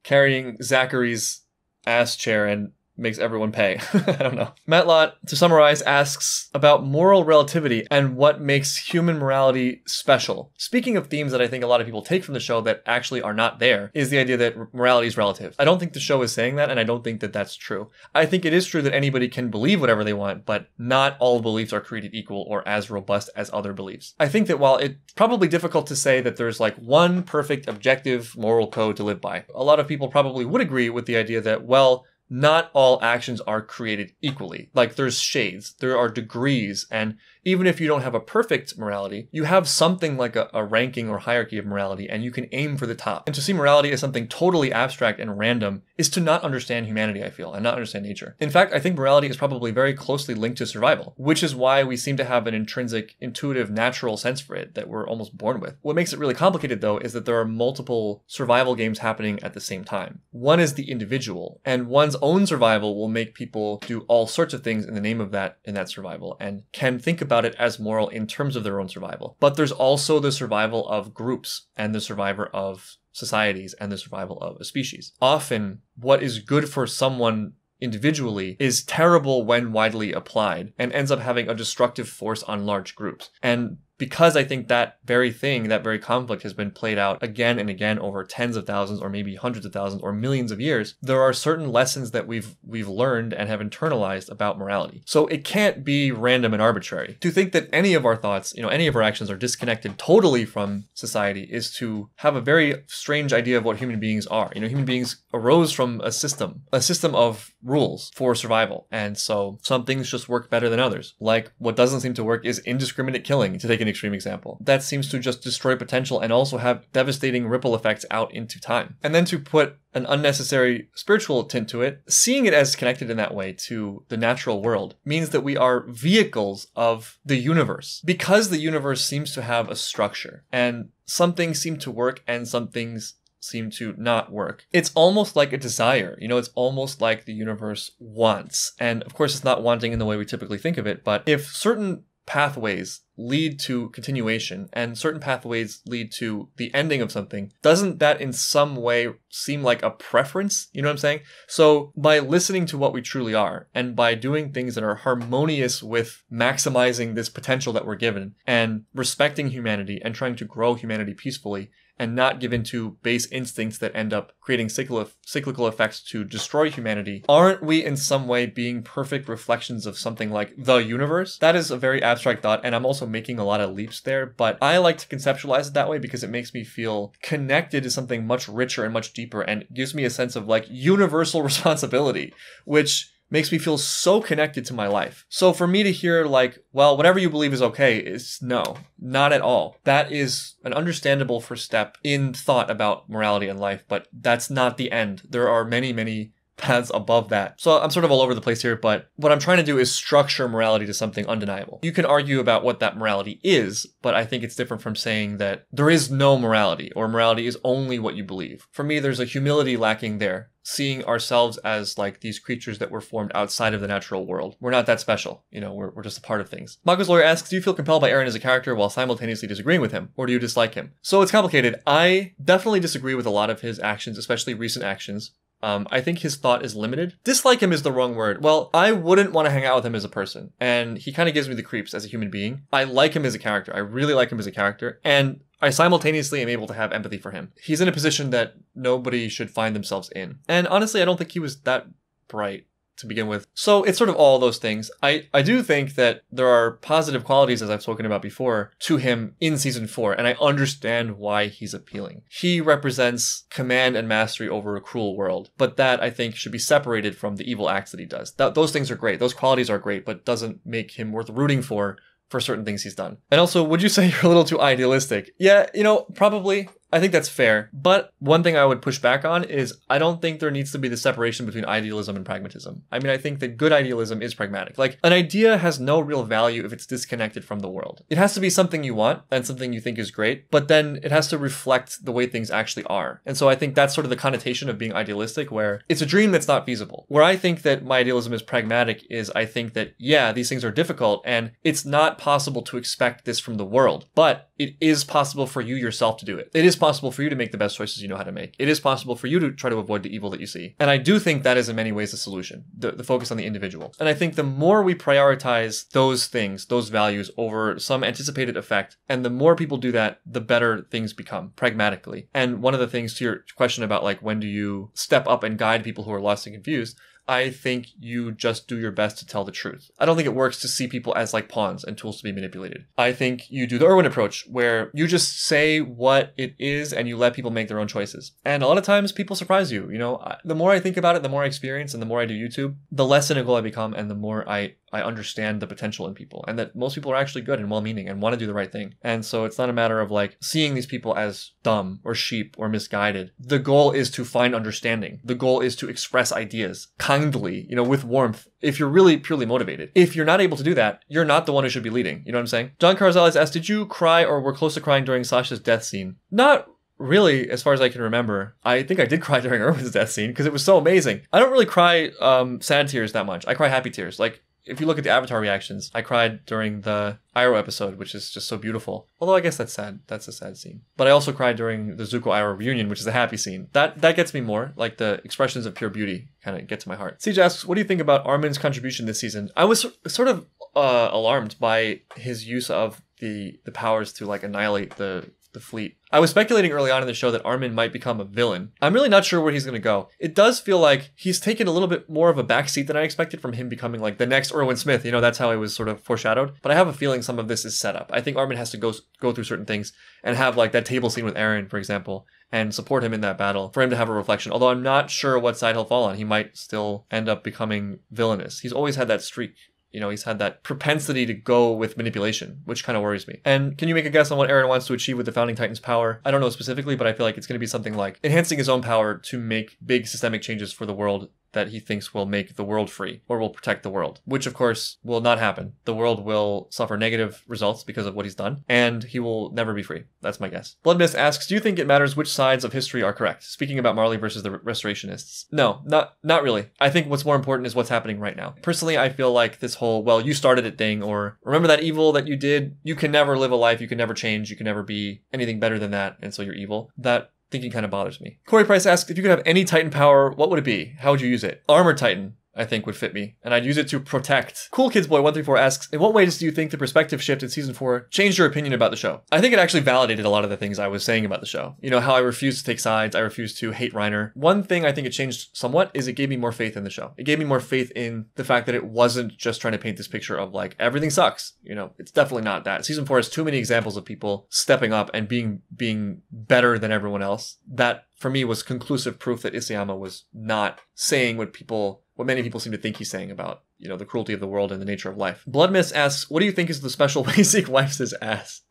carrying Zackley's ass chair and makes everyone pay. I don't know. Matlot, to summarize, asks about moral relativity and what makes human morality special. Speaking of themes that I think a lot of people take from the show that actually are not there, is the idea that morality is relative. I don't think the show is saying that, and I don't think that that's true. I think it is true that anybody can believe whatever they want, but not all beliefs are created equal or as robust as other beliefs. I think that while it's probably difficult to say that there's like one perfect objective moral code to live by, a lot of people probably would agree with the idea that, well, not all actions are created equally. Like there's shades, there are degrees, and even if you don't have a perfect morality, you have something like a, a, ranking or hierarchy of morality, and you can aim for the top. And to see morality as something totally abstract and random is to not understand humanity, I feel, and not understand nature. In fact, I think morality is probably very closely linked to survival, which is why we seem to have an intrinsic, intuitive, natural sense for it that we're almost born with. What makes it really complicated, though, is that there are multiple survival games happening at the same time. One is the individual, and one's own survival will make people do all sorts of things in the name of that in that survival, and can think about about it as moral in terms of their own survival. But there's also the survival of groups and the survival of societies and the survival of a species. Often, what is good for someone individually is terrible when widely applied and ends up having a destructive force on large groups. And because I think that very thing, that very conflict has been played out again and again over tens of thousands or maybe hundreds of thousands or millions of years, there are certain lessons that we've we've learned and have internalized about morality. So it can't be random and arbitrary. To think that any of our thoughts, you know, any of our actions are disconnected totally from society is to have a very strange idea of what human beings are. You know, human beings arose from a system, a system of rules for survival. And so some things just work better than others. Like what doesn't seem to work is indiscriminate killing, to take an extreme example. That seems to just destroy potential and also have devastating ripple effects out into time. And then to put an unnecessary spiritual tint to it, seeing it as connected in that way to the natural world means that we are vehicles of the universe. Because the universe seems to have a structure and some things seem to work and some things seem to not work. It's almost like a desire. You know, it's almost like the universe wants. And of course, it's not wanting in the way we typically think of it, but if certain pathways lead to continuation and certain pathways lead to the ending of something, doesn't that in some way seem like a preference? You know what I'm saying? So by listening to what we truly are and by doing things that are harmonious with maximizing this potential that we're given and respecting humanity and trying to grow humanity peacefully, and not give in to base instincts that end up creating cyclical effects to destroy humanity, aren't we in some way being perfect reflections of something like the universe? That is a very abstract thought, and I'm also making a lot of leaps there, but I like to conceptualize it that way because it makes me feel connected to something much richer and much deeper and gives me a sense of like universal responsibility, which makes me feel so connected to my life. So for me to hear like, well, whatever you believe is okay is no, not at all. That is an understandable first step in thought about morality and life, but that's not the end. There are many, many paths above that. So I'm sort of all over the place here, but what I'm trying to do is structure morality to something undeniable. You can argue about what that morality is, but I think it's different from saying that there is no morality or morality is only what you believe. For me, there's a humility lacking there seeing ourselves as like these creatures that were formed outside of the natural world. We're not that special, you know, we're, we're just a part of things. Mako's lawyer asks, do you feel compelled by Eren as a character while simultaneously disagreeing with him, or do you dislike him? So it's complicated. I definitely disagree with a lot of his actions, especially recent actions. Um, I think his thought is limited. Dislike him is the wrong word. Well, I wouldn't want to hang out with him as a person, and he kind of gives me the creeps as a human being. I like him as a character. I really like him as a character, and I simultaneously am able to have empathy for him. He's in a position that nobody should find themselves in. And honestly, I don't think he was that bright to begin with. So it's sort of all those things. I, I do think that there are positive qualities, as I've spoken about before, to him in season four, and I understand why he's appealing. He represents command and mastery over a cruel world, but that I think should be separated from the evil acts that he does. That, those things are great. Those qualities are great, but doesn't make him worth rooting for for certain things he's done. And also, would you say you're a little too idealistic? Yeah, you know, probably. I think that's fair. But one thing I would push back on is I don't think there needs to be the separation between idealism and pragmatism. I mean, I think that good idealism is pragmatic. Like, an idea has no real value if it's disconnected from the world. It has to be something you want and something you think is great, but then it has to reflect the way things actually are. And so I think that's sort of the connotation of being idealistic, where it's a dream that's not feasible. Where I think that my idealism is pragmatic is I think that, yeah, these things are difficult and it's not possible to expect this from the world, but it is possible for you yourself to do it. It is possible for you to make the best choices you know how to make. It is possible for you to try to avoid the evil that you see. And I do think that is in many ways the solution, the, the focus on the individual. And I think the more we prioritize those things, those values over some anticipated effect, and the more people do that, the better things become pragmatically. And one of the things to your question about like when do you step up and guide people who are lost and confused, I think you just do your best to tell the truth. I don't think it works to see people as like pawns and tools to be manipulated. I think you do the Erwin approach where you just say what it is and you let people make their own choices. And a lot of times people surprise you. You know, the more I think about it, the more I experience and the more I do YouTube, the less cynical I become and the more I I understand the potential in people and that most people are actually good and well meaning and want to do the right thing. And so it's not a matter of like seeing these people as dumb or sheep or misguided. The goal is to find understanding. The goal is to express ideas kindly, you know, with warmth if you're really purely motivated. If you're not able to do that, you're not the one who should be leading. You know what I'm saying? John Carzales asked, Did you cry or were close to crying during Sasha's death scene? Not really, as far as I can remember, I think I did cry during Erwin's death scene because it was so amazing. I don't really cry um, sad tears that much. I cry happy tears. Like if you look at the Avatar reactions, I cried during the Iroh episode, which is just so beautiful. Although I guess that's sad. That's a sad scene. But I also cried during the Zuko Iroh reunion, which is a happy scene. That that gets me more. Like the expressions of pure beauty kind of get to my heart. Siege asks, what do you think about Armin's contribution this season? I was sort of uh, alarmed by his use of the the powers to like annihilate the the fleet. I was speculating early on in the show that Armin might become a villain. I'm really not sure where he's going to go. It does feel like he's taken a little bit more of a backseat than I expected from him becoming like the next Erwin Smith. You know, that's how it was sort of foreshadowed. But I have a feeling some of this is set up. I think Armin has to go go through certain things and have like that table scene with Eren, for example, and support him in that battle for him to have a reflection. Although I'm not sure what side he'll fall on. He might still end up becoming villainous. He's always had that streak you know, he's had that propensity to go with manipulation, which kind of worries me. And can you make a guess on what Eren wants to achieve with the Founding Titan's power? I don't know specifically, but I feel like it's going to be something like enhancing his own power to make big systemic changes for the world that he thinks will make the world free or will protect the world, which of course will not happen. The world will suffer negative results because of what he's done, and he will never be free. That's my guess. Blood Mist asks, "Do you think it matters which sides of history are correct?" Speaking about Marley versus the Restorationists. No, not not really. I think what's more important is what's happening right now. Personally, I feel like this whole "well, you started it" thing, or remember that evil that you did. You can never live a life. You can never change. You can never be anything better than that, and so you're evil. That thinking kind of bothers me. Corey Price asks if you could have any Titan power, what would it be? How would you use it? Armor Titan. I think would fit me, and I'd use it to protect. Cool Kids Boy 134 asks, in what ways do you think the perspective shift in season 4 changed your opinion about the show? I think it actually validated a lot of the things I was saying about the show. You know, how I refused to take sides, I refused to hate Reiner. One thing I think it changed somewhat is it gave me more faith in the show. It gave me more faith in the fact that it wasn't just trying to paint this picture of like, everything sucks. You know, it's definitely not that. Season 4 has too many examples of people stepping up and being being better than everyone else. That for me was conclusive proof that Isayama was not saying what people what many people seem to think he's saying about, you know, the cruelty of the world and the nature of life. Blood Mist asks, what do you think is the special way Zeke wipes his ass?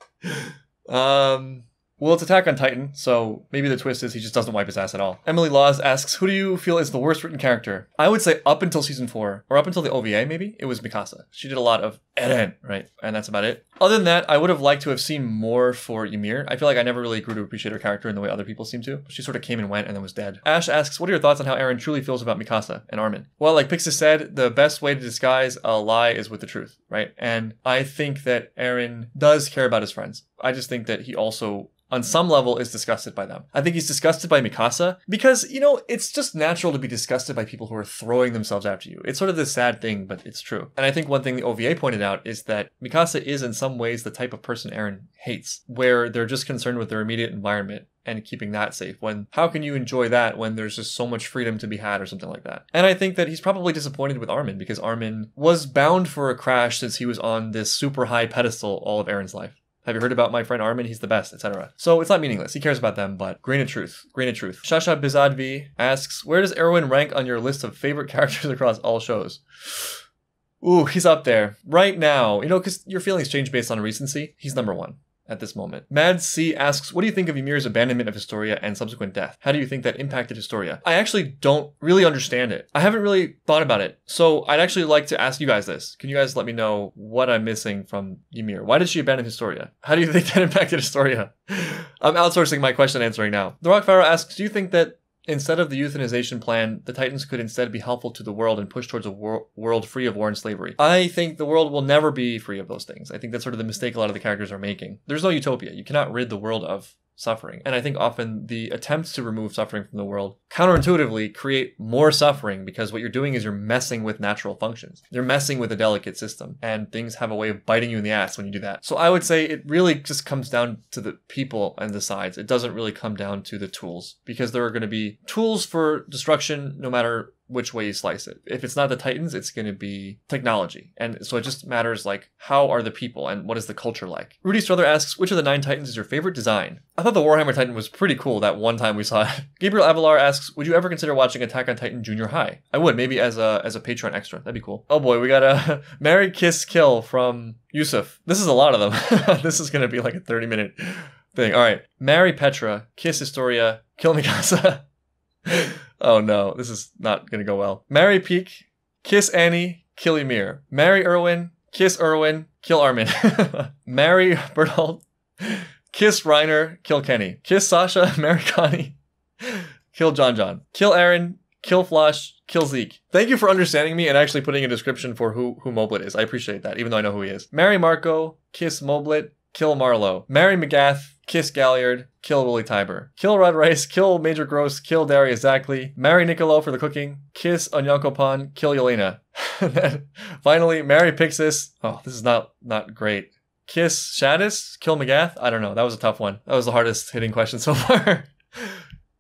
um well, it's Attack on Titan, so maybe the twist is he just doesn't wipe his ass at all. Emily Laws asks, Who do you feel is the worst written character? I would say up until season four, or up until the OVA, maybe, it was Mikasa. She did a lot of Eren, right? And that's about it. Other than that, I would have liked to have seen more for Ymir. I feel like I never really grew to appreciate her character in the way other people seem to. She sort of came and went and then was dead. Ash asks, What are your thoughts on how Eren truly feels about Mikasa and Armin? Well, like Pixis said, the best way to disguise a lie is with the truth, right? And I think that Eren does care about his friends. I just think that he also on some level is disgusted by them. I think he's disgusted by Mikasa because, you know, it's just natural to be disgusted by people who are throwing themselves after you. It's sort of this sad thing, but it's true. And I think one thing the OVA pointed out is that Mikasa is in some ways the type of person Eren hates, where they're just concerned with their immediate environment and keeping that safe when how can you enjoy that when there's just so much freedom to be had or something like that and i think that he's probably disappointed with armin because armin was bound for a crash since he was on this super high pedestal all of Eren's life have you heard about my friend Armin? He's the best, etc. So it's not meaningless. He cares about them, but grain of truth. Grain of truth. Shasha Bizadvi asks, where does Erwin rank on your list of favorite characters across all shows? Ooh, he's up there right now. You know, because your feelings change based on recency. He's number one at this moment. Mad C asks, What do you think of Ymir's abandonment of Historia and subsequent death? How do you think that impacted Historia? I actually don't really understand it. I haven't really thought about it. So I'd actually like to ask you guys this. Can you guys let me know what I'm missing from Ymir? Why did she abandon Historia? How do you think that impacted Historia? I'm outsourcing my question answering now. The Rock Pharaoh asks, Do you think that Instead of the euthanization plan, the Titans could instead be helpful to the world and push towards a wor- world free of war and slavery. I think the world will never be free of those things. I think that's sort of the mistake a lot of the characters are making. There's no utopia. You cannot rid the world of suffering. And I think often the attempts to remove suffering from the world counterintuitively create more suffering because what you're doing is you're messing with natural functions. You're messing with a delicate system and things have a way of biting you in the ass when you do that. So I would say it really just comes down to the people and the sides. It doesn't really come down to the tools because there are going to be tools for destruction no matter which way you slice it. If it's not the Titans, it's going to be technology. And so it just matters like how are the people and what is the culture like. Rudy Strother asks, which of the nine Titans is your favorite design? I thought the Warhammer Titan was pretty cool that one time we saw it. Gabriel Avalar asks, would you ever consider watching Attack on Titan Junior High? I would, maybe as a as a Patreon extra. That'd be cool. Oh boy, we got a Marry Kiss Kill from Yusuf. This is a lot of them. this is going to be like a 30 minute thing. All right. Marry Petra, Kiss Historia, Kill Mikasa. Oh no, this is not gonna go well. Marry Pieck, kiss Annie, kill Ymir. Marry Erwin, kiss Erwin, kill Armin. marry Bertholdt, kiss Reiner, kill Kenny. Kiss Sasha, marry Connie, kill John John. Kill Eren, kill Floch, kill Zeke. Thank you for understanding me and actually putting a description for who, who Moblit is. I appreciate that, even though I know who he is. Marry Marco, kiss Moblit, kill Marlo. Marry Magath, kiss Galliard, kill Willie Tybur. Kill Rod Reiss, kill Major Gross, kill Darius Zackley. Marry Niccolo for the cooking, kiss Onyankopon, kill Yelena. finally, marry Pixis. Oh, this is not not great. Kiss Shadis, kill Magath. I don't know. That was a tough one. That was the hardest hitting question so far.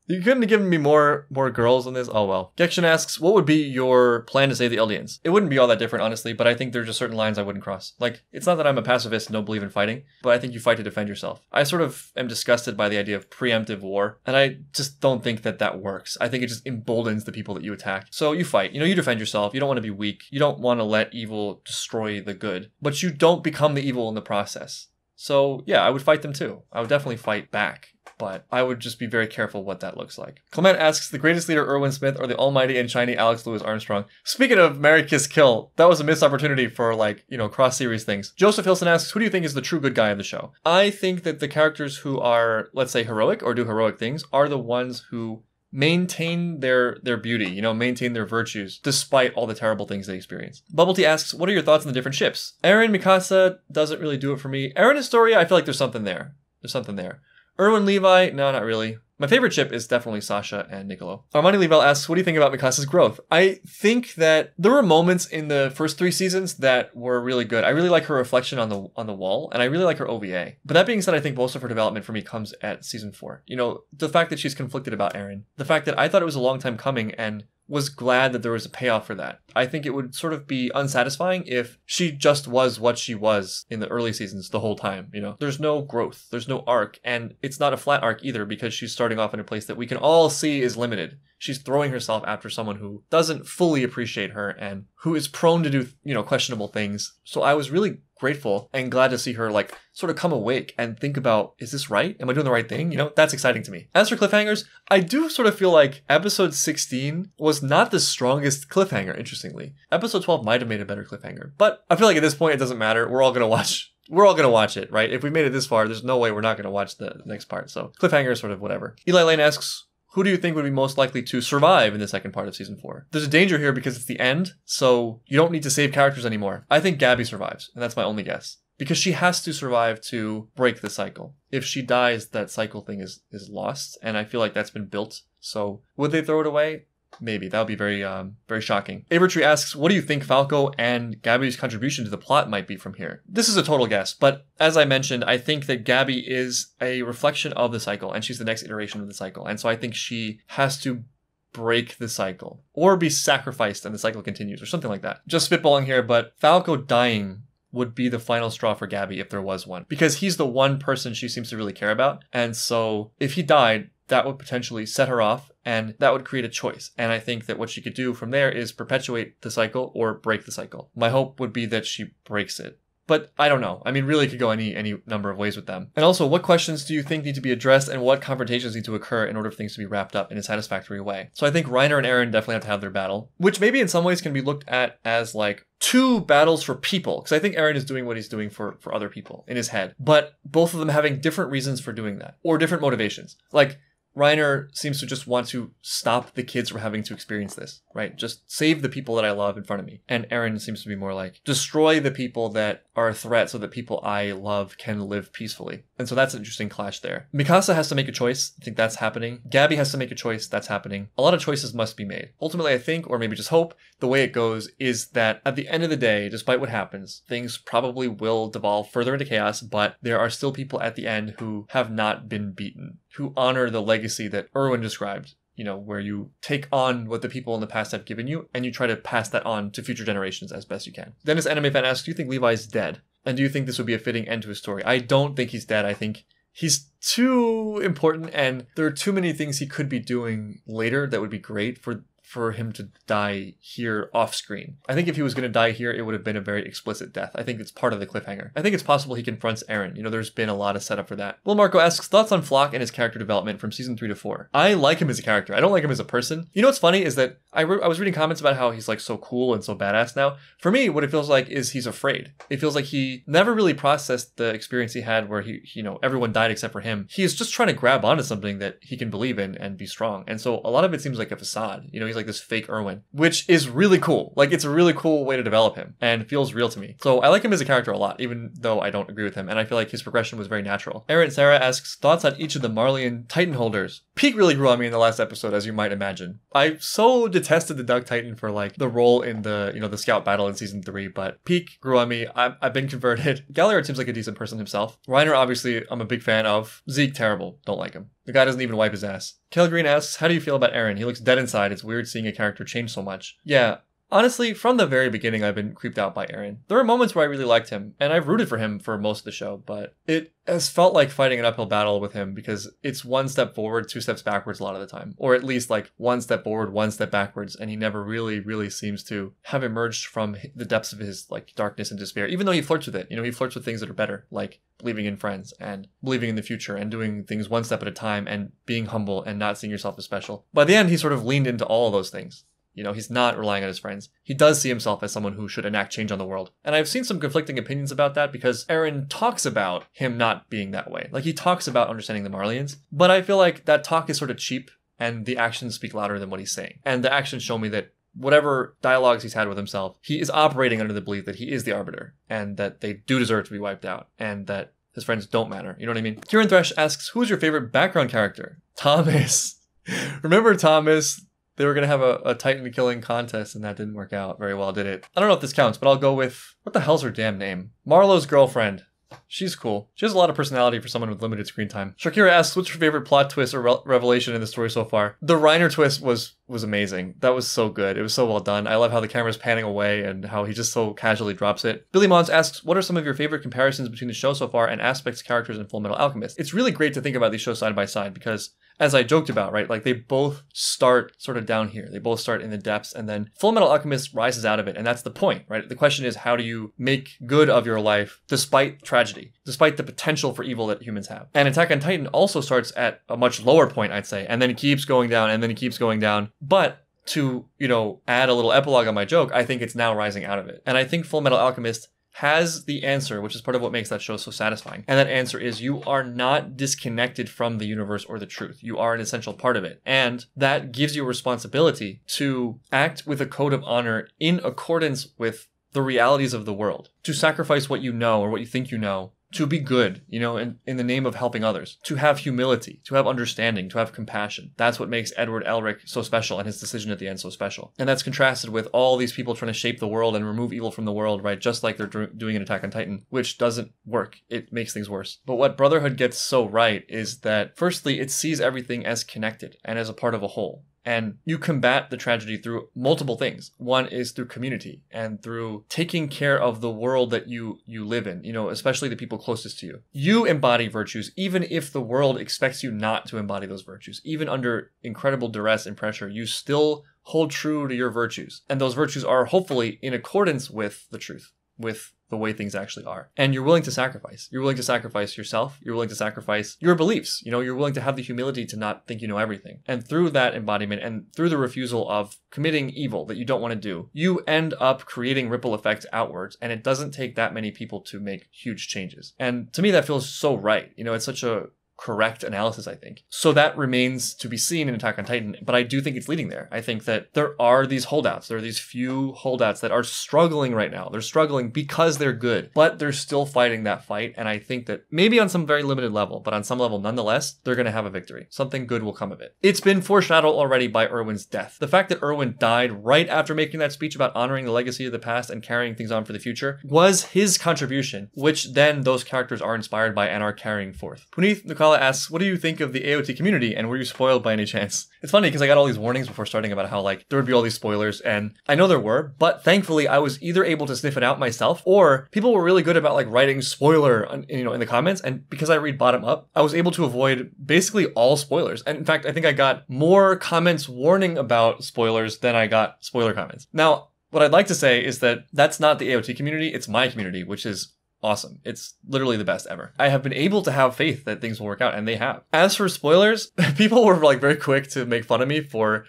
You couldn't have given me more more girls on this. Oh well. Gekshin asks, what would be your plan to save the Eldians? It wouldn't be all that different, honestly, but I think there's just certain lines I wouldn't cross. Like, it's not that I'm a pacifist and don't believe in fighting, but I think you fight to defend yourself. I sort of am disgusted by the idea of preemptive war, and I just don't think that that works. I think it just emboldens the people that you attack. So you fight. You know, you defend yourself. You don't want to be weak. You don't want to let evil destroy the good, but you don't become the evil in the process. So yeah, I would fight them too. I would definitely fight back but I would just be very careful what that looks like. Clement asks, the greatest leader Erwin Smith or the almighty and shiny Alex Louis Armstrong? Speaking of Marry Kiss Kill, that was a missed opportunity for like, you know, cross series things. Joseph Hilson asks, who do you think is the true good guy of the show? I think that the characters who are, let's say, heroic or do heroic things are the ones who maintain their their beauty, you know, maintain their virtues despite all the terrible things they experience. Bubble Tea asks, "What are your thoughts on the different ships?" Eren Mikasa doesn't really do it for me. Eren Historia, I feel like there's something there. There's something there. Erwin Levi, no, not really. My favorite ship is definitely Sasha and Niccolo. Armani Level asks, what do you think about Mikasa's growth? I think that there were moments in the first three seasons that were really good. I really like her reflection on the on the wall, and I really like her OVA. But that being said, I think most of her development for me comes at season four. You know, the fact that she's conflicted about Eren, the fact that I thought it was a long time coming, and was glad that there was a payoff for that. I think it would sort of be unsatisfying if she just was what she was in the early seasons the whole time, you know. There's no growth, there's no arc, and it's not a flat arc either because she's starting off in a place that we can all see is limited. She's throwing herself after someone who doesn't fully appreciate her and who is prone to do, you know, questionable things. So I was really grateful and glad to see her like sort of come awake and think about is this right am i doing the right thing you know that's exciting to me as for cliffhangers i do sort of feel like episode 16 was not the strongest cliffhanger interestingly episode 12 might have made a better cliffhanger but i feel like at this point it doesn't matter we're all gonna watch we're all gonna watch it, right? If we made it this far, there's no way we're not gonna watch the next part. So cliffhanger, sort of whatever. Eli Lane asks, who do you think would be most likely to survive in the second part of season four? There's a danger here because it's the end, so you don't need to save characters anymore. I think Gabi survives, and that's my only guess. Because she has to survive to break the cycle. If she dies, that cycle thing is, is lost, and I feel like that's been built. So would they throw it away? Maybe that would be very um very shocking. Avertree asks, "What do you think Falco and Gabi's contribution to the plot might be from here?" This is a total guess, but as I mentioned, I think that Gabi is a reflection of the cycle, and she's the next iteration of the cycle, and so I think she has to break the cycle or be sacrificed and the cycle continues or something like that. Just spitballing here, but Falco dying would be the final straw for Gabby if there was one because he's the one person she seems to really care about, and so if he died that would potentially set her off and that would create a choice. And I think that what she could do from there is perpetuate the cycle or break the cycle. My hope would be that she breaks it. But I don't know. I mean, really, could go any any number of ways with them. And also, what questions do you think need to be addressed, and what confrontations need to occur in order for things to be wrapped up in a satisfactory way? So I think Reiner and Eren definitely have to have their battle, which maybe in some ways can be looked at as like two battles for people because i think Eren is doing what he's doing for for other people in his head but both of them having different reasons for doing that or different motivations like Reiner seems to just want to stop the kids from having to experience this, right? Just save the people that I love in front of me. And Eren seems to be more like destroy the people that are a threat so that people I love can live peacefully. And so that's an interesting clash there. Mikasa has to make a choice. I think that's happening. Gabi has to make a choice. That's happening. A lot of choices must be made. Ultimately, I think, or maybe just hope, the way it goes is that at the end of the day, despite what happens, things probably will devolve further into chaos, but there are still people at the end who have not been beaten who honor the legacy that Erwin described. You know, where you take on what the people in the past have given you and you try to pass that on to future generations as best you can. Dennis Anime Fan asks, Do you think Levi's dead? And do you think this would be a fitting end to his story? I don't think he's dead. I think he's too important and there are too many things he could be doing later that would be great for for him to die here off screen. I think if he was going to die here, it would have been a very explicit death. I think it's part of the cliffhanger. I think it's possible he confronts Eren. You know, there's been a lot of setup for that. Will Marco asks thoughts on Floch and his character development from season three to four. I like him as a character. I don't like him as a person. You know what's funny is that I, re- I was reading comments about how he's like so cool and so badass now. For me, what it feels like is he's afraid. It feels like he never really processed the experience he had where he, you know, everyone died except for him. He is just trying to grab onto something that he can believe in and be strong. And so a lot of it seems like a facade. You know, he's like this fake Erwin which is really cool. Like it's a really cool way to develop him and feels real to me. So I like him as a character a lot, even though I don't agree with him. And I feel like his progression was very natural. Aaron Sarah asks thoughts on each of the Marleyan Titan holders. Pieck really grew on me in the last episode, as you might imagine. I so detested the Duck Titan for like the role in the you know the Scout battle in season three, but Pieck grew on me. I've, I've been converted. Galliard seems like a decent person himself. Reiner, obviously, I'm a big fan of. Zeke, terrible. Don't like him. The guy doesn't even wipe his ass. Kel Green asks, How do you feel about Eren? He looks dead inside. It's weird seeing a character change so much. Yeah, Honestly, from the very beginning, I've been creeped out by Eren. There were moments where I really liked him, and I've rooted for him for most of the show, but it has felt like fighting an uphill battle with him because it's one step forward, two steps backwards a lot of the time. Or at least like one step forward, one step backwards, and he never really, really seems to have emerged from the depths of his like darkness and despair, even though he flirts with it. You know, he flirts with things that are better, like believing in friends and believing in the future and doing things one step at a time and being humble and not seeing yourself as special. By the end, he sort of leaned into all of those things. You know, he's not relying on his friends. He does see himself as someone who should enact change on the world. And I've seen some conflicting opinions about that because Eren talks about him not being that way. Like, he talks about understanding the Marleyans, but I feel like that talk is sort of cheap and the actions speak louder than what he's saying. And the actions show me that whatever dialogues he's had with himself, he is operating under the belief that he is the arbiter and that they do deserve to be wiped out and that his friends don't matter. You know what I mean? Kieran Thresh asks, Who's your favorite background character? Thomas. Remember Thomas, they were going to have a, a Titan killing contest, and that didn't work out very well, did it? I don't know if this counts, but I'll go with what the hell's her damn name? Marlo's girlfriend. She's cool. She has a lot of personality for someone with limited screen time. Shakira asks, "What's your favorite plot twist or re- revelation in the story so far?" The Reiner twist was was amazing. That was so good. It was so well done. I love how the camera's panning away and how he just so casually drops it. Billy Mons asks, "What are some of your favorite comparisons between the show so far and aspects, characters, and Full Metal Alchemist?" It's really great to think about these shows side by side because as I joked about, right? Like they both start sort of down here. They both start in the depths, and then Full Metal Alchemist rises out of it, and that's the point, right? The question is, how do you make good of your life despite tragedy, despite the potential for evil that humans have? And Attack on Titan also starts at a much lower point, I'd say, and then it keeps going down, and then it keeps going down. But to you know add a little epilogue on my joke, I think it's now rising out of it, and I think Full Metal Alchemist has the answer, which is part of what makes that show so satisfying. And that answer is you are not disconnected from the universe or the truth. You are an essential part of it. And that gives you a responsibility to act with a code of honor in accordance with the realities of the world, to sacrifice what you know or what you think you know to be good, you know, in, in the name of helping others, to have humility, to have understanding, to have compassion. That's what makes Edward Elric so special and his decision at the end so special. And that's contrasted with all these people trying to shape the world and remove evil from the world, right? Just like they're doing an Attack on Titan, which doesn't work. It makes things worse. But what Brotherhood gets so right is that, firstly, it sees everything as connected and as a part of a whole And you combat the tragedy through multiple things. One is through community and through taking care of the world that you you live in, you know, especially the people closest to you. You embody virtues even if the world expects you not to embody those virtues. Even under incredible duress and pressure, you still hold true to your virtues. And those virtues are hopefully in accordance with the truth, with the way things actually are. And you're willing to sacrifice. You're willing to sacrifice yourself. You're willing to sacrifice your beliefs. You know, you're willing to have the humility to not think you know everything. And through that embodiment and through the refusal of committing evil that you don't want to do, you end up creating ripple effects outwards. And it doesn't take that many people to make huge changes. And to me, that feels so right. You know, it's such a correct analysis, I think. So that remains to be seen in Attack on Titan, but I do think it's leading there. I think that there are these holdouts. There are these few holdouts that are struggling right now. They're struggling because they're good, but they're still fighting that fight. And I think that maybe on some very limited level, but on some level nonetheless, they're going to have a victory. Something good will come of it. It's been foreshadowed already by Erwin's death. The fact that Erwin died right after making that speech about honoring the legacy of the past and carrying things on for the future was his contribution, which then those characters are inspired by and are carrying forth. Puneeth Nukala asks, what do you think of the AOT community and were you spoiled by any chance? It's funny because I got all these warnings before starting about how like there would be all these spoilers and I know there were, but thankfully I was either able to sniff it out myself or people were really good about like writing spoiler, you know, in the comments. And because I read bottom up, I was able to avoid basically all spoilers. And in fact, I think I got more comments warning about spoilers than I got spoiler comments. Now, what I'd like to say is that that's not the AOT community, it's my community, which is awesome. It's literally the best ever. I have been able to have faith that things will work out, and they have. As for spoilers, people were like very quick to make fun of me for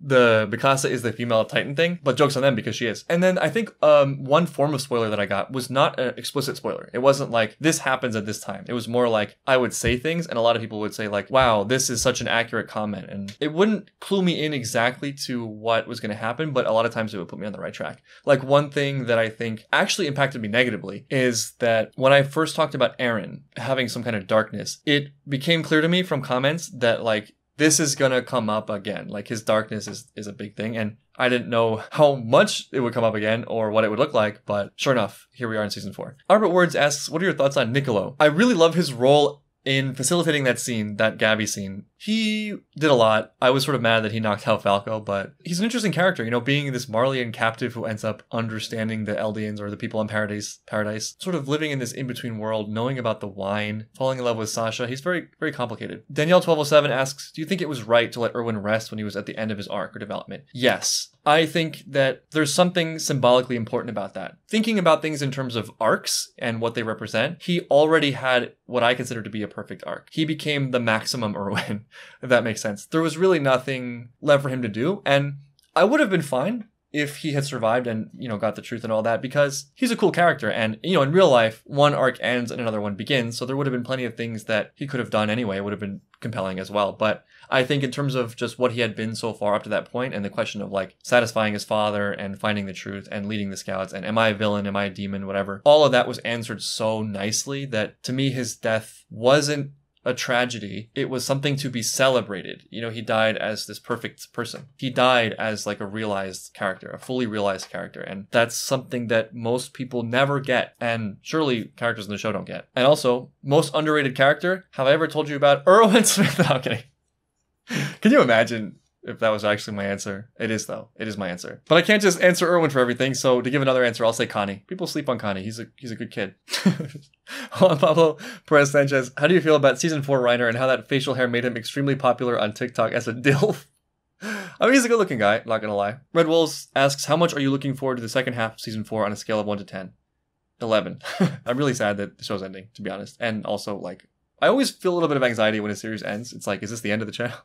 the Mikasa is the female Titan thing, but jokes on them because she is. And then I think um, one form of spoiler that I got was not an explicit spoiler. It wasn't like this happens at this time. It was more like I would say things, and a lot of people would say like, "Wow, this is such an accurate comment," and it wouldn't clue me in exactly to what was going to happen, but a lot of times it would put me on the right track. Like one thing that I think actually impacted me negatively is that when I first talked about Eren having some kind of darkness, it became clear to me from comments that like this is gonna come up again. Like his darkness is is a big thing, and I didn't know how much it would come up again or what it would look like, but sure enough, here we are in season four. Albert Words asks, "What are your thoughts on Niccolo?" I really love his role in facilitating that scene, that Gabi scene, he did a lot. I was sort of mad that he knocked out Falco, but he's an interesting character, you know, being this Marleyan captive who ends up understanding the Eldians or the people in Paradise, Paradise, sort of living in this in-between world, knowing about the wine, falling in love with Sasha. He's very, very complicated. Danielle1207 asks, do you think it was right to let Erwin rest when he was at the end of his arc or development? Yes. I think that there's something symbolically important about that. Thinking about things in terms of arcs and what they represent, he already had what I consider to be a perfect arc. He became the maximum Erwin, if that makes sense. There was really nothing left for him to do, and I would have been fine if he had survived and you know got the truth and all that because he's a cool character and you know in real life one arc ends and another one begins so there would have been plenty of things that he could have done anyway it would have been compelling as well but i think in terms of just what he had been so far up to that point and the question of like satisfying his father and finding the truth and leading the scouts and am i a villain am i a demon whatever all of that was answered so nicely that to me his death wasn't a tragedy. It was something to be celebrated. You know, he died as this perfect person. He died as like a realized character, a fully realized character. And that's something that most people never get. And surely characters in the show don't get. And also, most underrated character. Have I ever told you about Erwin Smith? No, kidding. Can you imagine if that was actually my answer. It is though. It is my answer. But I can't just answer Erwin for everything. So to give another answer, I'll say Connie. People sleep on Connie. He's a he's a good kid. Juan Pablo Perez Sanchez. How do you feel about season four Reiner and how that facial hair made him extremely popular on TikTok as a dilf? I mean, he's a good looking guy, not gonna lie. Red Wolves asks, How much are you looking forward to the second half of season four on a scale of 1 to 10? 11. I'm really sad that the show's ending, to be honest. And also, like, I always feel a little bit of anxiety when a series ends. It's like, is this the end of the channel?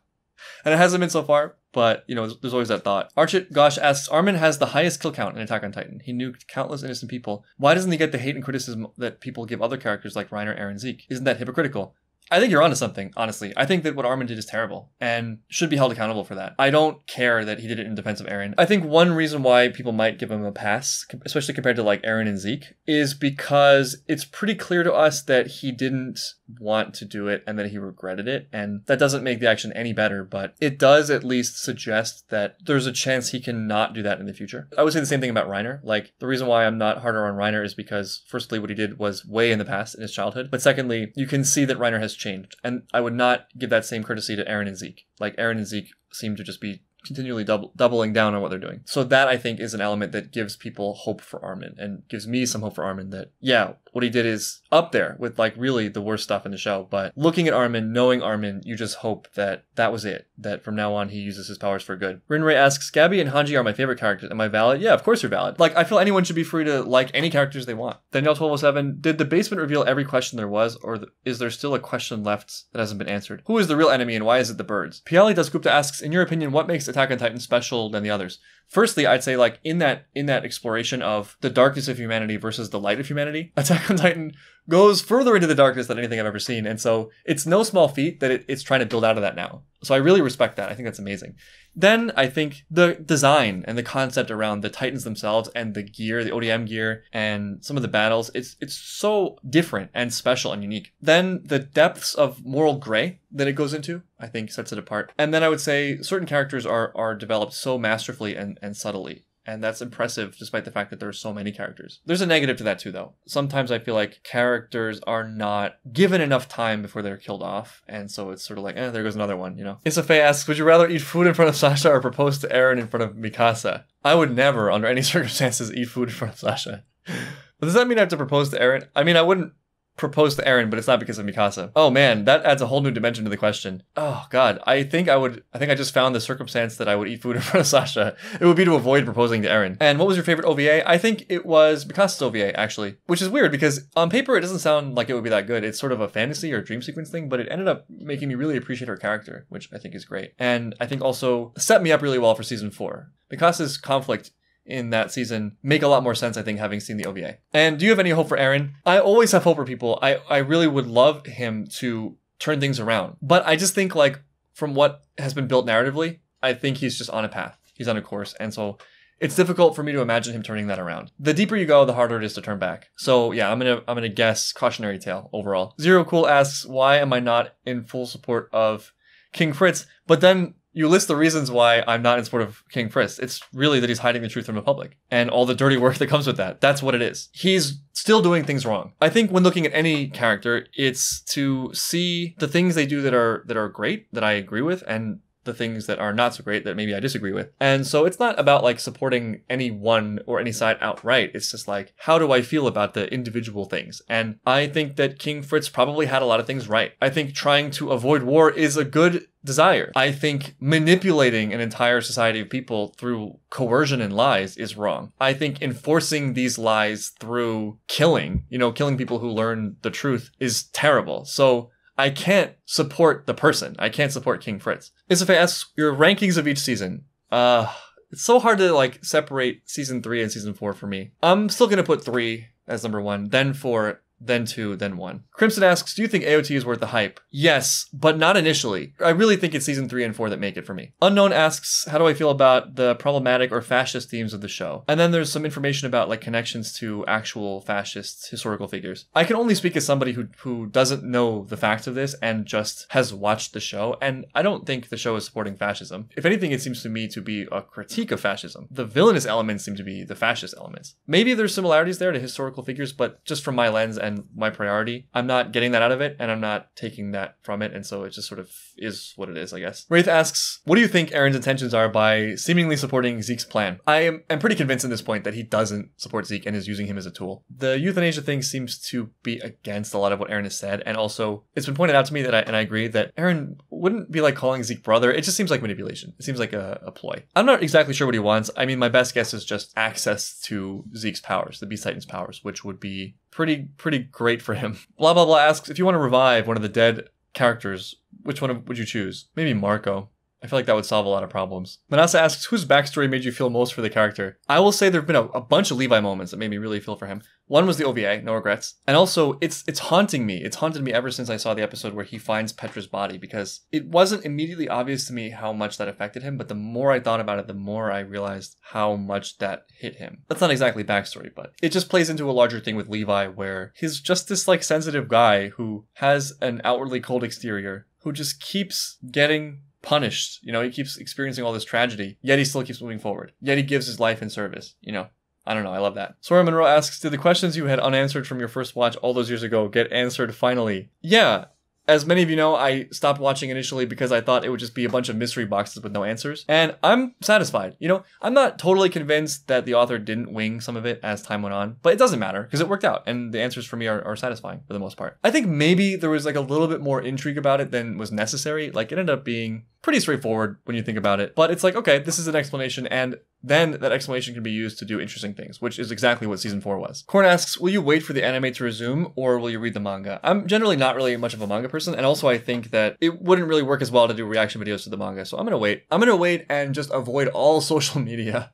And it hasn't been so far, but you know, there's, always that thought. Archit Gosh asks, Armin has the highest kill count in Attack on Titan. He nuked countless innocent people. Why doesn't he get the hate and criticism that people give other characters like Reiner, Eren, Zeke? Isn't that hypocritical? I think you're onto something, honestly. I think that what Armin did is terrible and should be held accountable for that. I don't care that he did it in defense of Eren. I think one reason why people might give him a pass, especially compared to like Eren and Zeke, is because it's pretty clear to us that he didn't want to do it and that he regretted it. And that doesn't make the action any better, but it does at least suggest that there's a chance he can not do that in the future. I would say the same thing about Reiner. Like, the reason why I'm not harder on Reiner is because, firstly, what he did was way in the past in his childhood. But secondly, you can see that Reiner has changed. And I would not give that same courtesy to Eren and Zeke. Like, Eren and Zeke seem to just be continually double, doubling down on what they're doing. So that I think is an element that gives people hope for Armin and gives me some hope for Armin that yeah, what he did is up there with like really the worst stuff in the show. But looking at Armin, knowing Armin, you just hope that that was it. That from now on he uses his powers for good. Rinrei asks, Gabi and Hanji are my favorite characters. Am I valid? Yeah, of course you're valid. Like I feel anyone should be free to like any characters they want. Danielle twelve oh seven. Did the basement reveal every question there was, or is there still a question left that hasn't been answered? Who is the real enemy and why is it the birds? Piali Dasgupta asks, in your opinion, what makes Attack on Titan special than the others? Firstly, I'd say like in that in that exploration of the darkness of humanity versus the light of humanity, Attack on Titan goes further into the darkness than anything I've ever seen. And so it's no small feat that it, it's trying to build out of that now. So I really respect that. I think that's amazing. Then I think the design and the concept around the Titans themselves and the gear, the ODM gear, and some of the battles, it's it's so different and special and unique. Then the depths of moral gray that it goes into, I think sets it apart. And then I would say certain characters are are developed so masterfully and, and subtly and that's impressive despite the fact that there are so many characters. There's a negative to that too, though. Sometimes I feel like characters are not given enough time before they're killed off, and so it's sort of like, eh, there goes another one, you know? Isafe asks, would you rather eat food in front of Sasha or propose to Eren in front of Mikasa? I would never, under any circumstances, eat food in front of Sasha. But does that mean I have to propose to Eren? I mean, I wouldn't propose to Eren, but it's not because of Mikasa. Oh man, that adds a whole new dimension to the question. Oh god, I think I would. I think I just found the circumstance that I would eat food in front of Sasha. It would be to avoid proposing to Eren. And what was your favorite OVA? I think it was Mikasa's OVA actually, which is weird because on paper it doesn't sound like it would be that good. It's sort of a fantasy or dream sequence thing, but it ended up making me really appreciate her character, which I think is great. And I think also set me up really well for season four. Mikasa's conflict in that season make a lot more sense, I think, having seen the OVA. And do you have any hope for Eren? I always have hope for people. I, I really would love him to turn things around. But I just think, like, from what has been built narratively, I think he's just on a path. He's on a course. And so it's difficult for me to imagine him turning that around. The deeper you go, the harder it is to turn back. So yeah, I'm gonna I'm gonna guess cautionary tale overall. Zero Cool asks, why am I not in full support of King Fritz? But then you list the reasons why I'm not in support of King Fritz. It's really that he's hiding the truth from the public and all the dirty work that comes with that. That's what it is. He's still doing things wrong. I think when looking at any character, it's to see the things they do that are that are great that I agree with and the things that are not so great that maybe I disagree with. And so it's not about like supporting any one or any side outright. It's just like, how do I feel about the individual things? And I think that King Fritz probably had a lot of things right. I think trying to avoid war is a good desire. I think manipulating an entire society of people through coercion and lies is wrong. I think enforcing these lies through killing, you know, killing people who learn the truth is terrible. So I can't support the person. I can't support King Fritz. Isafe asks your rankings of each season. Uh, it's so hard to like separate season three and season four for me. I'm still gonna put three as number one, then four, then two, then one. Crimson asks, Do you think AOT is worth the hype? Yes, but not initially. I really think it's season three and four that make it for me. Unknown asks, How do I feel about the problematic or fascist themes of the show? And then there's some information about like connections to actual fascist historical figures. I can only speak as somebody who, who doesn't know the facts of this and just has watched the show, and I don't think the show is supporting fascism. If anything, it seems to me to be a critique of fascism. The villainous elements seem to be the fascist elements. Maybe there's similarities there to historical figures, but just from my lens and and my priority. I'm not getting that out of it and I'm not taking that from it. And so it just sort of is what it is, I guess. Wraith asks, What do you think Eren's intentions are by seemingly supporting Zeke's plan? I am I'm pretty convinced at this point that he doesn't support Zeke and is using him as a tool. The euthanasia thing seems to be against a lot of what Eren has said. And also, it's been pointed out to me that I, and I agree that Eren wouldn't be like calling Zeke brother. It just seems like manipulation. It seems like a, a ploy. I'm not exactly sure what he wants. I mean, my best guess is just access to Zeke's powers, the Beast Titan's powers, which would be pretty pretty great for him. Blah blah blah asks if you want to revive one of the dead characters, which one would you choose? Maybe Marco. I feel like that would solve a lot of problems. Manasa asks, whose backstory made you feel most for the character? I will say there have been a, a, bunch of Levi moments that made me really feel for him. One was the OVA, no regrets. And also, it's it's haunting me. It's haunted me ever since I saw the episode where he finds Petra's body because it wasn't immediately obvious to me how much that affected him, but the more I thought about it, the more I realized how much that hit him. That's not exactly backstory, but it just plays into a larger thing with Levi where he's just this like sensitive guy who has an outwardly cold exterior who just keeps getting punished. You know, he keeps experiencing all this tragedy, yet he still keeps moving forward. Yet he gives his life in service, you know. I don't know. I love that. Sora Monroe asks, did the questions you had unanswered from your first watch all those years ago get answered finally? Yeah. As many of you know, I stopped watching initially because I thought it would just be a bunch of mystery boxes with no answers. And I'm satisfied. You know, I'm not totally convinced that the author didn't wing some of it as time went on, but it doesn't matter because it worked out and the answers for me are, are satisfying for the most part. I think maybe there was like a little bit more intrigue about it than was necessary. Like it ended up being pretty straightforward when you think about it. But it's like, okay, this is an explanation, and then that explanation can be used to do interesting things, which is exactly what season four was. Korn asks, will you wait for the anime to resume or will you read the manga? I'm generally not really much of a manga person, and also I think that it wouldn't really work as well to do reaction videos to the manga, so I'm gonna wait. I'm gonna wait and just avoid all social media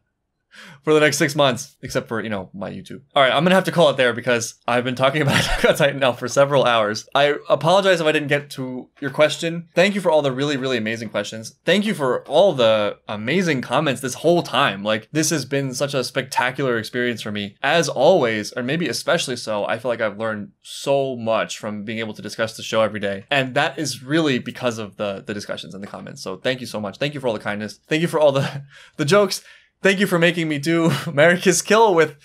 for the next six months, except for, you know, my YouTube. All right, I'm gonna have to call it there because I've been talking about Attack on Titan now for several hours. I apologize if I didn't get to your question. Thank you for all the really, really amazing questions. Thank you for all the amazing comments this whole time. Like, this has been such a spectacular experience for me. As always, or maybe especially so, I feel like I've learned so much from being able to discuss the show every day. And that is really because of the, the discussions and the comments. So thank you so much. Thank you for all the kindness. Thank you for all the, the jokes. Thank you for making me do America's Kill with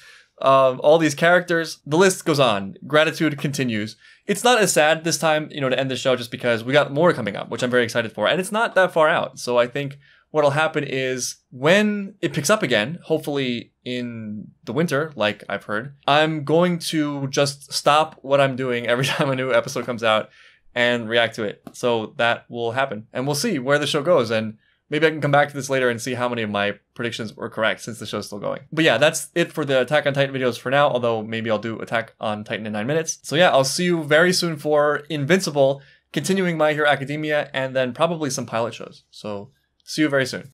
um, all these characters. The list goes on. Gratitude continues. It's not as sad this time, you know, to end the show just because we got more coming up, which I'm very excited for. And it's not that far out. So I think what'll happen is when it picks up again, hopefully in the winter, like I've heard, I'm going to just stop what I'm doing every time a new episode comes out and react to it. So that will happen. And we'll see where the show goes. And Maybe I can come back to this later and see how many of my predictions were correct since the show's still going. But yeah, that's it for the Attack on Titan videos for now, although maybe I'll do Attack on Titan in 9 minutes. So yeah, I'll see you very soon for Invincible, continuing My Hero Academia, and then probably some pilot shows. So see you very soon.